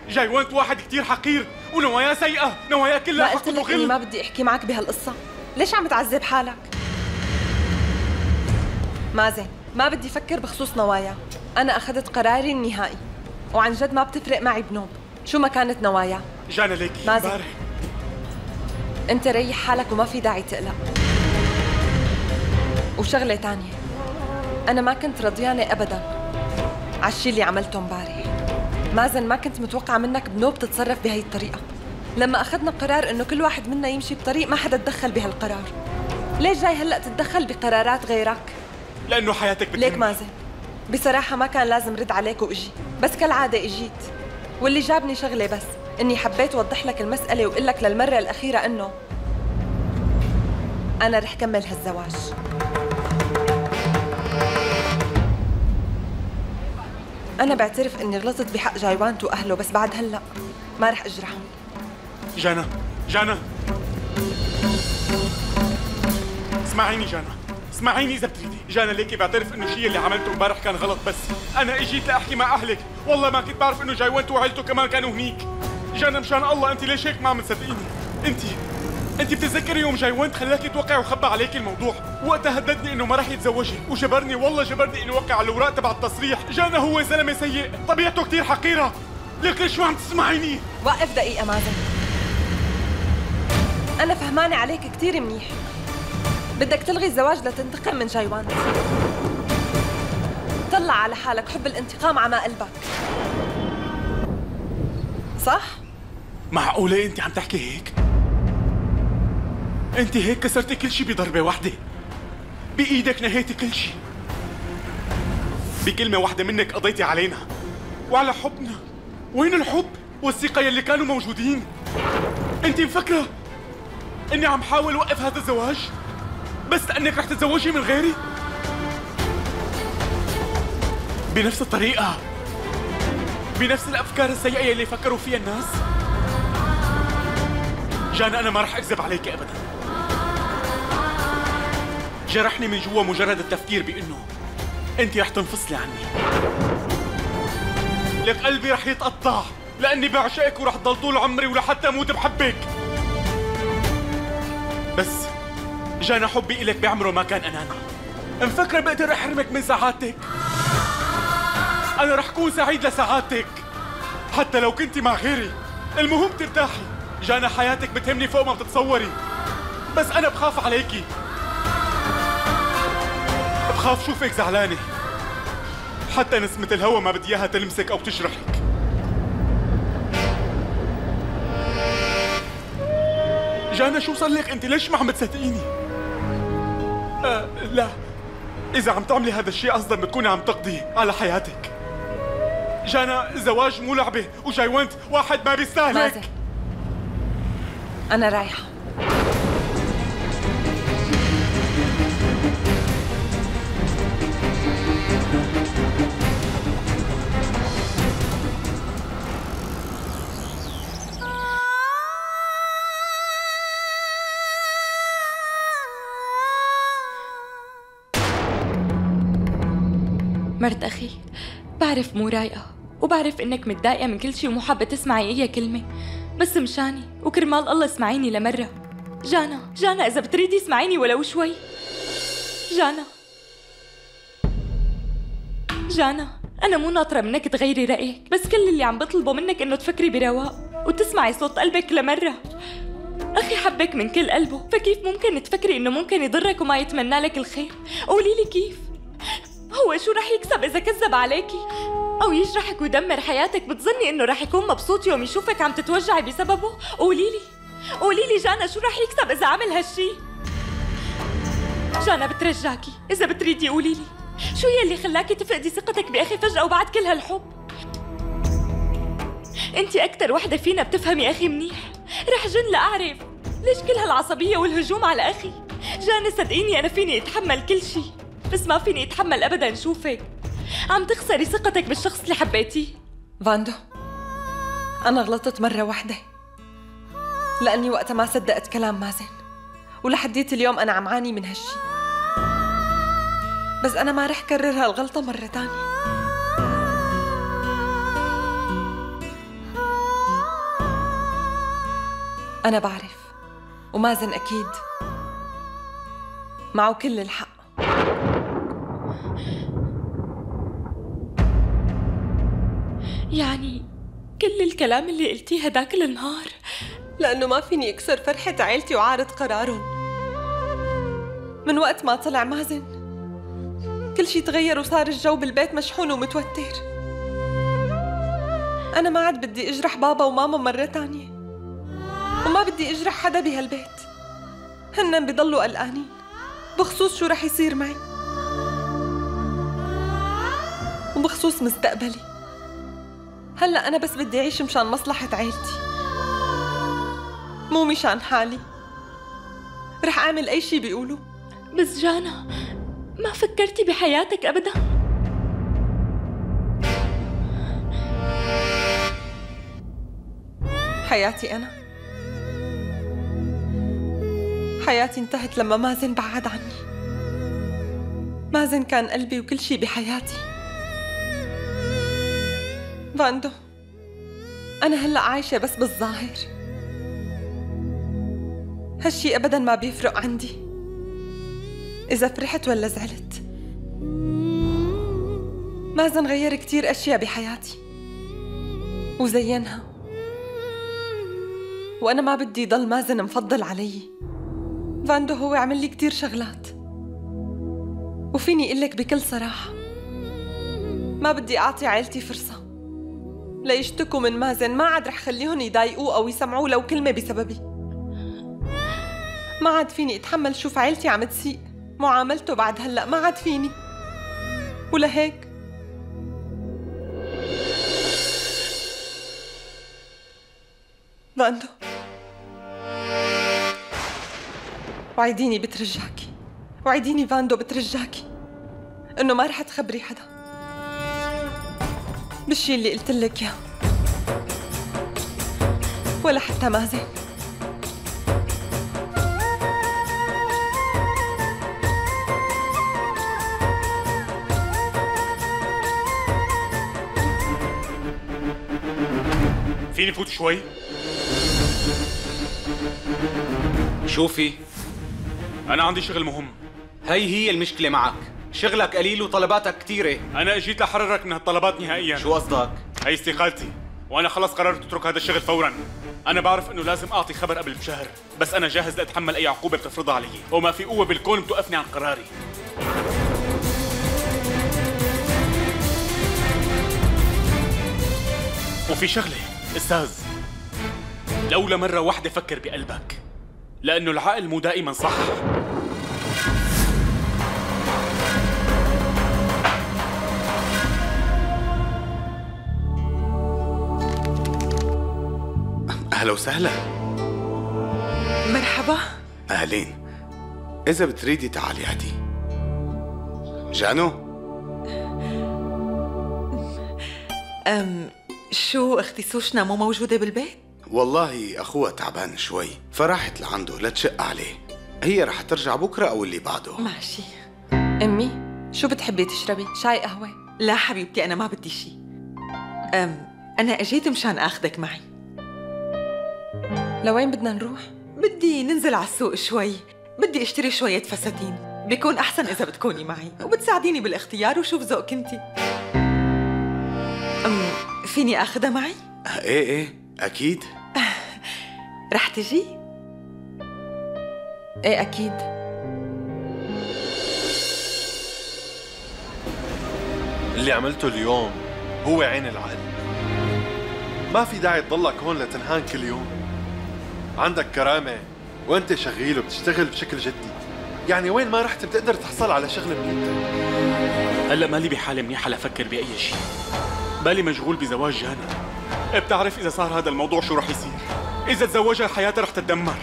جاي وانت واحد كتير حقير ونواياه سيئة نواياه كلها ما قلت لك ما بدي أحكي معك بهالقصة. ليش عم تعذب حالك؟ مازن ما بدي أفكر بخصوص نوايا. أنا أخذت قراري النهائي وعن جد ما بتفرق معي بنوب. شو ما كانت نوايا؟ جانا ليكي مازن. امبارح. أنت ريح حالك وما في داعي تقلق. وشغلة تانية أنا ما كنت رضيانة أبدا عالشي اللي عملته امبارح. مازن ما كنت متوقعة منك بنوب تتصرف بهي الطريقة. لما أخذنا قرار إنه كل واحد منا يمشي بطريق ما حدا تدخل بهالقرار. ليش جاي هلأ تتدخل بقرارات غيرك؟ لأنه حياتك بتهم ليك مازن بصراحة ما كان لازم رد عليك وإجي بس كالعادة إجيت. واللي جابني شغلة بس إني حبيت وضح لك المسألة وأقول لك للمرة الأخيرة إنه أنا رح كمل هالزواج. أنا بعترف إني غلطت بحق جايوانت وأهله بس بعد هلأ ما رح أجرحهم. جانا جانا. اسمعيني جانا اسمعيني إذا بتريدي. جانا ليكي بعترف إنه الشيء اللي عملته امبارح كان غلط بس. أنا إجيت لأحكي مع أهلك. والله ما كنت بعرف إنه جايوانت وعيلته كمان كانوا هنيك. جانا مشان الله انت ليش هيك ما عم تصدقيني انت أنت بتتذكري يوم جايوانت خلاكي توقعي وخبى عليكي الموضوع؟ وقتها هددني إنه ما رح يتزوجي. وجبرني والله جبرني اني اوقع على الاوراق تبع التصريح. جانا هو زلمه سيء طبيعته كثير حقيرة. ليك ليش ما عم تسمعيني؟ وقف دقيقة مازن. أنا فهمانة عليك كتير منيح. بدك تلغي الزواج لتنتقم من جايوان طلع على حالك حب الانتقام عمى قلبك. صح؟ معقولة أنت عم تحكي هيك؟ أنت هيك كسرتي كل شيء بضربة واحدة. بإيدك نهيتي كل شيء بكلمة واحدة منك قضيتي علينا. وعلى حبنا. وين الحب والثقة يلي كانوا موجودين؟ أنت مفكرة إني عم حاول وقف هذا الزواج؟ بس لأنك رح تتزوجي من غيري؟ بنفس الطريقة. بنفس الأفكار السيئة اللي فكروا فيها الناس؟ جانا أنا ما رح أكذب عليك ابدا. جرحني من جوا مجرد التفكير بأنه أنت رح تنفصلي عني. لك قلبي رح يتقطع لأني بعشقك ورح ضل طول عمري ولحتى أموت بحبك. بس جانا حبي إلك بعمره ما كان أناني. مفكرة بقدر أحرمك من سعادتك. أنا رح كون سعيد لسعادتك. حتى لو كنتي مع غيري. المهم ترتاحي. جانا حياتك بتهمني فوق ما بتتصوري. بس أنا بخاف عليكي. بخاف شوفك زعلانة. حتى نسمة الهوى ما بدي إياها تلمسك أو تجرحك جانا شو صار لك أنت؟ ليش ما عم تصدقيني؟ آه لا. إذا عم تعملي هذا الشيء أصلا بتكوني عم تقضي على حياتك. جانا زواج مو لعبة وجايونت واحد ما بيستاهلك. مازن. أنا رايحة. مرت أخي. بعرف مو رايقة وبعرف إنك متضايقة من كل شي ومو حابة تسمعي أي كلمة. بس مشاني وكرمال الله اسمعيني لمرة. جانا جانا إذا بتريدي اسمعيني ولو شوي. جانا. جانا أنا مو ناطرة منك تغيري رأيك بس كل اللي عم بطلبه منك إنه تفكري برواق وتسمعي صوت قلبك لمرة. أخي حبك من كل قلبه فكيف ممكن تفكري إنه ممكن يضرك وما يتمنى لك الخير؟ قولي لي كيف؟ هو شو رح يكسب إذا كذب عليكي؟ أو يجرحك ويدمر حياتك بتظني إنه رح يكون مبسوط يوم يشوفك عم تتوجعي بسببه؟ قولي لي قولي لي جانا شو رح يكسب إذا عمل هالشي؟ جانا بترجاكي إذا بتريدي قولي لي شو يلي خلاكي تفقدي ثقتك بأخي فجأة وبعد كل هالحب؟ انت أكتر وحدة فينا بتفهمي أخي منيح رح جن لأعرف ليش كل هالعصبية والهجوم على أخي؟ جانا صدقيني أنا فيني أتحمل كل شي بس ما فيني أتحمل ابدا شوفك عم تخسري ثقتك بالشخص اللي حبيتيه. فاندو أنا غلطت مرة واحدة. لأني وقتها ما صدقت كلام مازن ولحديت اليوم أنا عم عاني من هالشي. بس أنا ما رح كرر هالغلطة مرة تانية. أنا بعرف ومازن أكيد معه كل الحق. يعني كل الكلام اللي قلتيه هداك النهار لأنه ما فيني أكسر فرحة عيلتي وعارض قرارهم. من وقت ما طلع مازن كل شي تغير وصار الجو بالبيت مشحون ومتوتر. أنا ما عاد بدي أجرح بابا وماما مرة تانية. وما بدي أجرح حدا بهالبيت. هن بضلوا قلقانين بخصوص شو رح يصير معي. وبخصوص مستقبلي. هلا أنا بس بدي أعيش مشان مصلحة عيلتي. مو مشان حالي. رح أعمل أي شي بيقولوا. بس جانا ما فكرتي بحياتك أبدا؟ حياتي أنا. حياتي انتهت لما مازن بعد عني. مازن كان قلبي وكل شي بحياتي. فاندو أنا هلأ عايشة بس بالظاهر. هالشي أبدا ما بيفرق عندي. إذا فرحت ولا زعلت. مازن غير كتير أشياء بحياتي. وزينها. وأنا ما بدي ضل مازن مفضل علي. فاندو هو عمل لي كتير شغلات. وفيني أقول لك بكل صراحة. ما بدي أعطي عيلتي فرصة. ليشتكوا من مازن. ما عاد رح خليهم يضايقوه أو يسمعوه لو كلمة بسببي. ما عاد فيني أتحمل شوف عيلتي عم تسيء. معاملته بعد هلأ ما عاد فيني. ولهيك فاندو وعديني بترجاكي وعديني فاندو بترجاكي إنه ما رح تخبري حدا. بالشي اللي قلت لك إياه. ولا حتى مازن. فيني فوت شوي؟ شوفي أنا عندي شغل مهم. هي هي المشكلة معك. شغلك قليل وطلباتك كتيرة. أنا إجيت لحررك من هالطلبات نهائيا. شو قصدك؟ هي استقالتي وأنا خلص قررت أترك هذا الشغل فورا. أنا بعرف إنه لازم أعطي خبر قبل بشهر بس أنا جاهز لأتحمل أي عقوبة بتفرضها علي. وما في قوة بالكون بتوقفني عن قراري. وفي شغلة أستاذ. لولا مرة واحدة فكر بقلبك لأنه العقل مو دائما صح. أهلا وسهلا. مرحبا. أهلين. إذا بتريدي تعالي عدي جانو؟ أم شو أختي سوشنا مو موجودة بالبيت؟ والله أخوها تعبان شوي فراحت لعنده لتشق عليه. هي رح ترجع بكرة أو اللي بعده. ماشي. أمي شو بتحبي تشربي؟ شاي قهوة؟ لا حبيبتي أنا ما بدي شي. أم أنا أجيت مشان آخذك معي. لوين بدنا نروح؟ بدي ننزل على السوق شوي. بدي اشتري شوية فساتين. بيكون أحسن إذا بتكوني معي. وبتساعديني بالإختيار وشوف ذوقك انتي أم فيني آخذها معي؟ إيه إيه أكيد. (laughs) رح تجي؟ إيه أكيد. اللي عملته اليوم هو عين العقل. ما في داعي تضلك هون لتنهان كل يوم عندك كرامة. وانت شغيل وبتشتغل بشكل جدي. يعني وين ما رحت بتقدر تحصل على شغل منيح. هلا مالي بحالة منيحة لفكر بأي شيء. بالي مشغول بزواج جانا. بتعرف إذا صار هذا الموضوع شو رح يصير؟ إذا تزوجها حياتها رح تتدمر.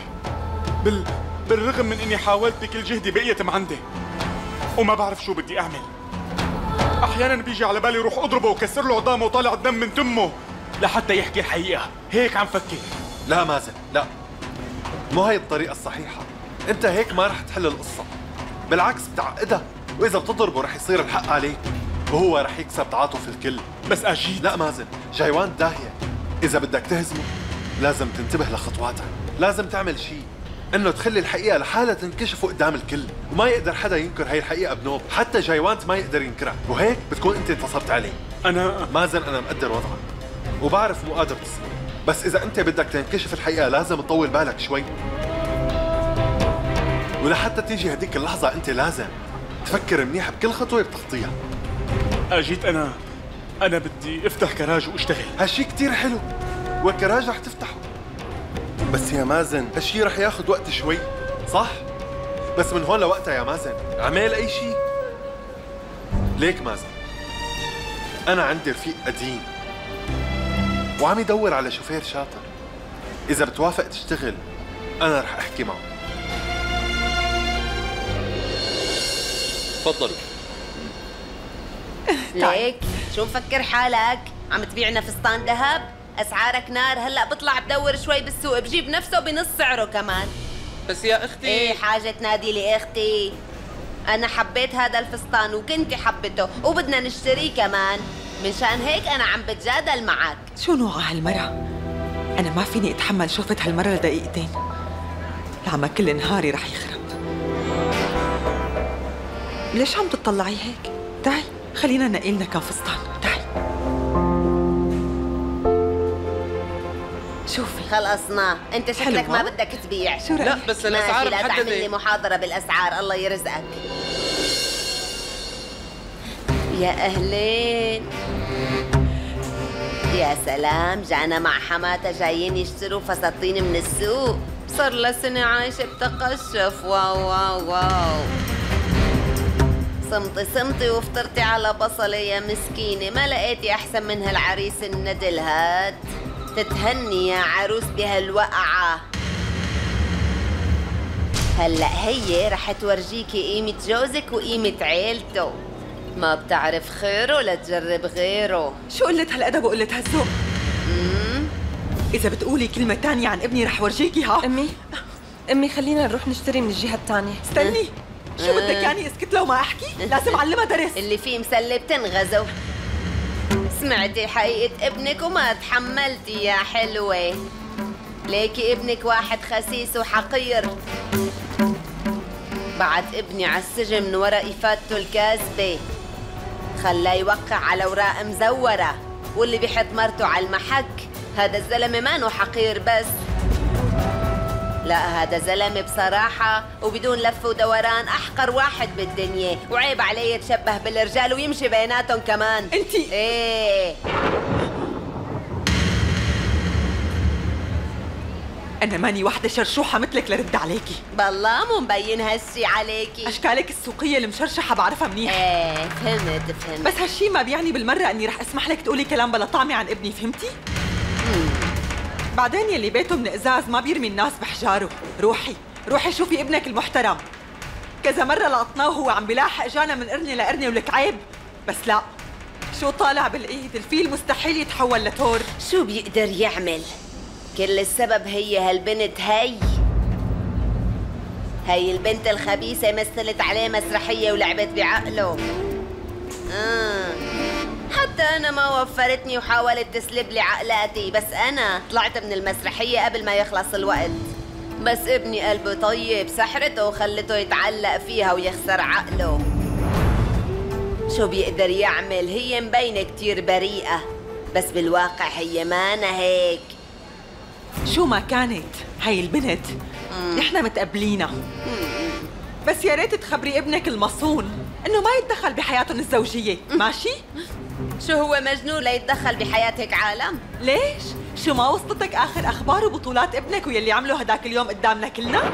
بال... بالرغم من إني حاولت بكل جهدي بقيت معندة وما بعرف شو بدي أعمل. أحيانا بيجي على بالي روح أضربه وكسر له عظامه وطالع الدم من تمه. لحتى يحكي الحقيقة. هيك عم فكر. لا مازن لا. مو هاي الطريقة الصحيحة. أنت هيك ما رح تحل القصة. بالعكس بتعقدها. وإذا بتضربه رح يصير الحق عليك. وهو رح يكسب تعاطف الكل. بس اجيت لا مازن. جايوان داهية. إذا بدك تهزمه لازم تنتبه لخطواتك لازم تعمل شيء. إنه تخلي الحقيقة لحالها تنكشف قدام الكل. وما يقدر حدا ينكر هاي الحقيقة بنوب. حتى جايوانت ما يقدر ينكرها. وهيك بتكون أنت انتصرت عليه. أنا مازن أنا مقدر وضعك. وبعرف مو قادر تصبر بس إذا أنت بدك تنكشف الحقيقة لازم تطول بالك شوي. ولحتى تيجي هديك اللحظة أنت لازم تفكر منيح بكل خطوة بتخطيها. أجيت أنا. أنا بدي أفتح كراج وأشتغل. هالشي كتير حلو والكراج رح تفتحه. بس يا مازن هالشي رح ياخد وقت شوي صح؟ بس من هون لوقتها يا مازن عمل أي شيء ليك مازن أنا عندي رفيق قديم. وعم يدور على شوفير شاطر. إذا بتوافق تشتغل أنا رح أحكي معه. تفضلوا (laughs) ليك شو مفكر حالك؟ عم تبيعنا فستان ذهب؟ أسعارك نار هلأ بطلع بدور شوي بالسوق بجيب نفسه بنص سعره كمان. بس يا أختي. إيه حاجة تنادي لي أختي. أنا حبيت هذا الفستان وكنتي حبته وبدنا نشتريه كمان. مشان هيك أنا عم بتجادل معك. شو نوع هالمرة؟ أنا ما فيني أتحمل شوفة هالمرة لدقيقتين. لعما كل نهاري رح يخرب. ليش عم تطلعي هيك؟ تعي خلينا نقي لنا كم فستان تعي. شوفي. خلصنا. أنت شكلك. ما بدك تبيع. شو رأيك؟ لا، بس الأسعار ماشي، لا. تعمل لي محاضرة بالأسعار. الله يرزقك. يا أهلين. يا سلام جانا مع حماتها جايين يشتروا فساتين من السوق. صار لها سنة عايشة بتقشف. واو واو واو. صمتي صمتي وفطرتي على بصلة يا مسكينة. ما لقيتي أحسن من هالعريس الندل هاد؟ تتهني يا عروس بهالوقعة. هلأ هي رح تورجيكي قيمة جوزك وقيمة عيلته. ما بتعرف خيره لتجرب غيره. شو قلة هالأدب وقلة هالذوق؟ إذا بتقولي كلمة تانية عن ابني رح ورجيكي ها؟ أمي أمي خلينا نروح نشتري من الجهة الثانية استني شو بدك يعني اسكت لو ما أحكي؟ لازم أعلمها درس. اللي فيه مسلة بتنغزو. سمعتي حقيقة ابنك وما تحملتي يا حلوة. ليكي ابنك واحد خسيس وحقير. بعت ابني على السجن من ورا إفادته الكاذبة. خلاه يوقع على أوراق مزورة واللي بيحط مرته على المحك هذا الزلمة مانو حقير بس. لا هذا زلمة بصراحة وبدون لف ودوران أحقر واحد بالدنيا وعيب عليه يتشبه بالرجال ويمشي بيناتهم كمان. انتي إيه. أنا ماني وحدة شرشوحة مثلك لرد عليكي. بالله مو مبين هالشي عليكي. أشكالك السوقية المشرشحة بعرفها منيح. إيه فهمت فهمت. بس هالشي ما بيعني بالمرة أني رح أسمح لك تقولي كلام بلا طعمة عن ابني فهمتي؟ بعدين يلي بيته من إزاز ما بيرمي الناس بحجاره. روحي روحي شوفي ابنك المحترم. كذا مرة لقطناه وهو عم بلاحق جانا من قرني لقرني ولك عيب. بس لا. شو طالع بالإيد؟ الفيل مستحيل يتحول لتور. شو بيقدر يعمل؟ كل السبب هي هالبنت هي. هي البنت الخبيثة مثلت عليه مسرحية ولعبت بعقله. آه. حتى أنا ما وفرتني وحاولت تسلب لي عقلاتي بس أنا طلعت من المسرحية قبل ما يخلص الوقت. بس ابني قلبه طيب سحرته وخلته يتعلق فيها ويخسر عقله. شو بيقدر يعمل؟ هي مبينة كتير بريئة بس بالواقع هي مانا هيك. شو ما كانت هاي البنت نحن متقبلينا بس يا ريت تخبري ابنك المصون إنه ما يتدخل بحياتهم الزوجية. ماشي؟ شو هو مجنون ليتدخل بحياة هيك عالم؟ ليش؟ شو ما وصلتك آخر أخبار وبطولات ابنك ويلي عمله هداك اليوم قدامنا كلنا؟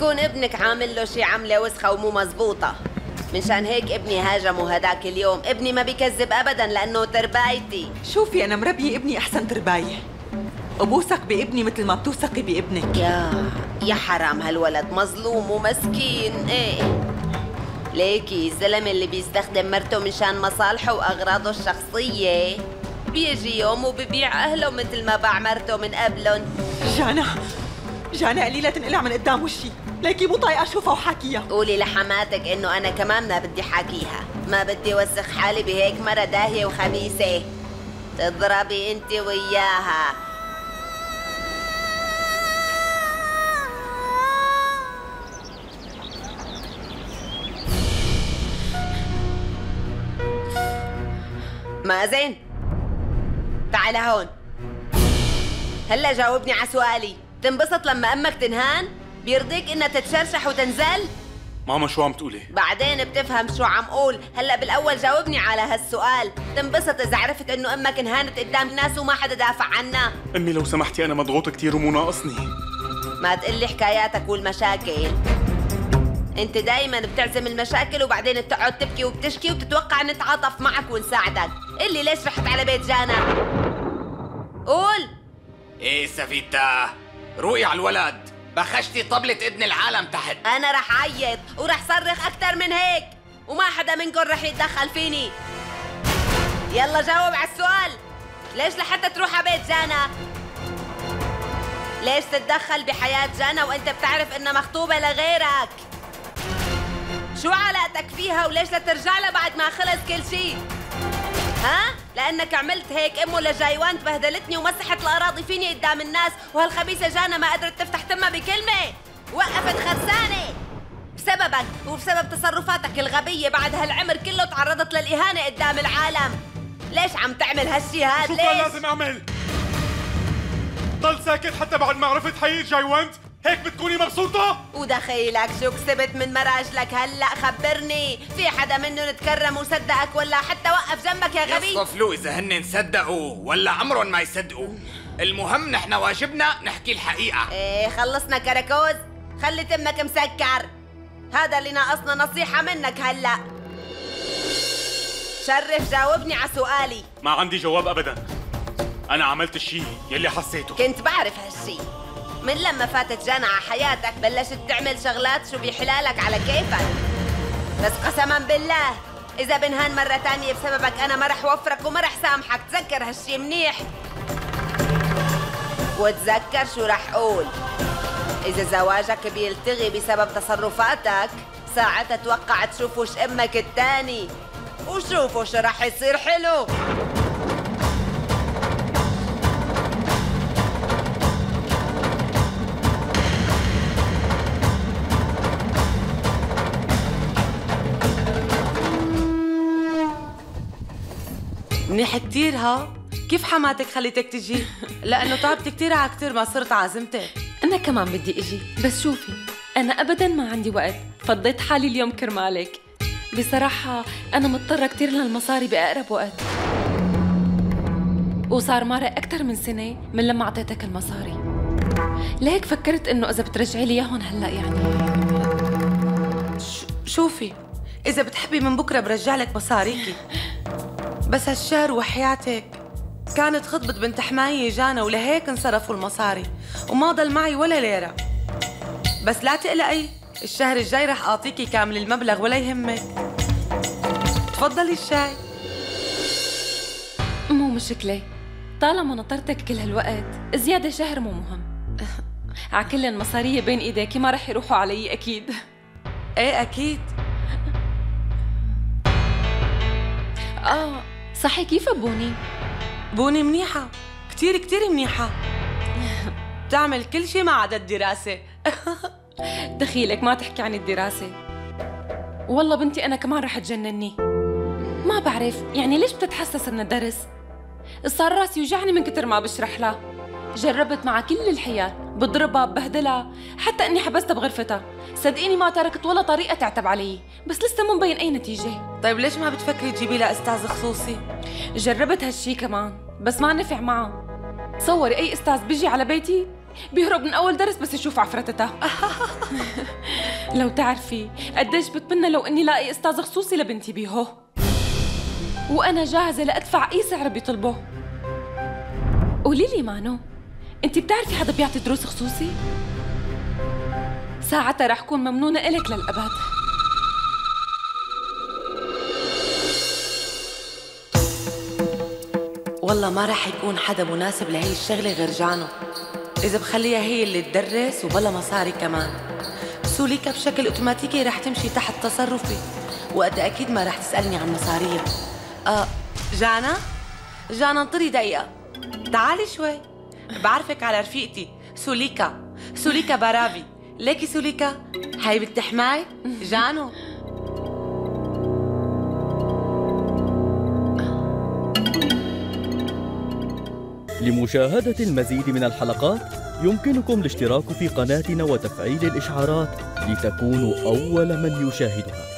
بيكون ابنك عامل له شي عملة وسخة ومو مزبوطة. منشان هيك ابني هاجمه هداك اليوم. ابني ما بيكذب ابدا لأنه تربايتي. شوفي أنا مربيه ابني أحسن ترباية. وبوثق بابني مثل ما بتوثقي بابنك. يا يا حرام هالولد. مظلوم ومسكين. إيه. ليكي الزلمة اللي بيستخدم مرته منشان مصالحه وأغراضه الشخصية. بيجي يوم وببيع أهله مثل ما باع مرته من قبلن جانا جانا قليلة تنقلع من قدام وشي ليكي مو طايقة اشوفها وحاكيها قولي لحماتك إنه أنا كمان ما بدي حاكيها. ما بدي وسخ حالي بهيك مرة داهية وخبيثة. تضربي انت وياها. مازن تعال هون. هلا جاوبني على سؤالي. تنبسط لما أمك تنهان؟ بيرضيك إنها تتشرشح وتنزل؟ ماما شو عم تقولي؟ بعدين بتفهم شو عم قول. هلأ بالأول جاوبني على هالسؤال. تنبسط إذا عرفت إنه أمك انهانت قدام الناس وما حدا دافع عنها. أمي لو سمحتي أنا مضغوط كثير ومو ناقصني ما تقلي حكاياتك والمشاكل. أنت دايما بتعزم المشاكل وبعدين بتقعد تبكي وبتشكي وبتتوقع نتعاطف معك ونساعدك. قلي ليش رحت على بيت جانا قول. إيه سفيتا روقي على الولد. بخشتي طبلة ابن العالم تحت. أنا رح عيط ورح صرخ أكثر من هيك. وما حدا منكم رح يتدخل فيني. يلا جاوب على السؤال. ليش لحتى تروح على بيت جانا ليش تتدخل بحياة جانا وأنت بتعرف إنها مخطوبة لغيرك؟ شو علاقتك فيها وليش لا ترجع لها بعد ما خلص كل شيء ها؟ لأنك عملت هيك أمه لجايوان بهدلتني ومسحت الأراضي فيني قدام الناس وهالخبيثة جانا ما قدرت تفتح تمها بكلمة وقفت خرسانة بسببك وبسبب تصرفاتك الغبية بعد هالعمر كله تعرضت للإهانة قدام العالم ليش عم تعمل هالشي هاد شو ليش؟ كان لازم أعمل؟ ضل ساكت حتى بعد ما عرفت حقيقة جايونت؟ هيك بتكوني مبسوطة؟ ودخيلك شو كسبت من مراجلك هلأ خبرني. في حدا منهم تكرم وصدقك ولا حتى وقف جنبك يا غبي؟ يصفلوا إذا هن صدقوا ولا عمرهم ما يصدقوا. المهم نحن واجبنا نحكي الحقيقة. إيه خلصنا كراكوز خلي تمك مسكر. هذا اللي ناقصنا نصيحة منك هلأ. شرف جاوبني على سؤالي. ما عندي جواب ابدا. أنا عملت الشيء يلي حسيته. كنت بعرف هالشي من لما فاتت على حياتك بلشت تعمل شغلات شو بيحلالك على كيفك. بس قسما بالله إذا بنهان مرة تانية بسببك أنا ما رح وفرك وما رح سامحك تذكر هالشي منيح. وتذكر شو رح أقول. إذا زواجك بيلتغي بسبب تصرفاتك ساعتها توقع تشوف وش أمك التاني. وشوفوا شو رح يصير حلو. منيح كتير ها؟ كيف حماتك خليتك تجي؟ (laughs) لأنه تعبت كتير على كتير ما صرت عازمتك. أنا كمان بدي إجي. بس شوفي أنا أبدا ما عندي وقت. فضيت حالي اليوم كرمالك. بصراحة أنا مضطرة كتير للمصاري بأقرب وقت. وصار مرة أكتر من سنة من لما أعطيتك المصاري. لهيك فكرت إنه إذا بترجعي لي إياهم هلأ يعني. شوفي إذا بتحبي من بكرة برجع لك مصاريكي. بس هالشهر وحياتك كانت خطبة بنت حماية جانا ولهيك انصرفوا المصاري. وما ضل معي ولا ليرة. بس لا تقلقي الشهر الجاي رح أعطيكي كامل المبلغ ولا يهمك. تفضلي الشاي. مو مشكلة. طالما نطرتك كل هالوقت زيادة شهر مو مهم. (laughs) على كل المصارية بين إيديكي ما رح يروحوا علي أكيد. إيه أكيد. آه صحي كيف بوني؟ بوني منيحة كتير كتير منيحة. (laughs) بتعمل كل شي ما عدا الدراسة. (laughs) دخيلك ما تحكي عن الدراسة. والله بنتي أنا كمان رح تجنني. ما بعرف يعني ليش بتتحسس من الدرس؟ صار راسي يوجعني من كتر ما بشرح لها. جربت مع كل الحيل بضربها ببهدلها حتى إني حبستها بغرفتها. صدقيني ما تركت ولا طريقة تعتب علي بس لسه مو مبين أي نتيجة. طيب ليش ما بتفكري تجيبي لها أستاذ خصوصي؟ جربت هالشي كمان بس ما نفع معها تصوري أي أستاذ بيجي على بيتي بيهرب من أول درس بس يشوف عفرتتها (laughs) لو تعرفي قديش بتمنى لو إني لاقي أستاذ خصوصي لبنتي بيهو. وأنا جاهزة لأدفع أي سعر بيطلبه. قولي لي مانو. انت بتعرفي حدا بيعطي دروس خصوصي؟ ساعتها رح كون ممنونة إلك للأبد. والله ما رح يكون حدا مناسب لهي الشغلة غير جانو. إذا بخليها هي اللي تدرس وبلا مصاري كمان. سوليكا بشكل أوتوماتيكي رح تمشي تحت تصرفي. وقتها أكيد ما رح تسألني عن مصاريها. آه جانا؟ جانا انطري دقيقة. تعالي شوي. بعرفك على رفيقتي سوليكا. سوليكا بارافي. ليكي سوليكا؟ هاي بنت حماي؟ جانو. لمشاهدة المزيد من الحلقات يمكنكم الاشتراك في قناتنا وتفعيل الإشعارات لتكونوا أول من يشاهدها.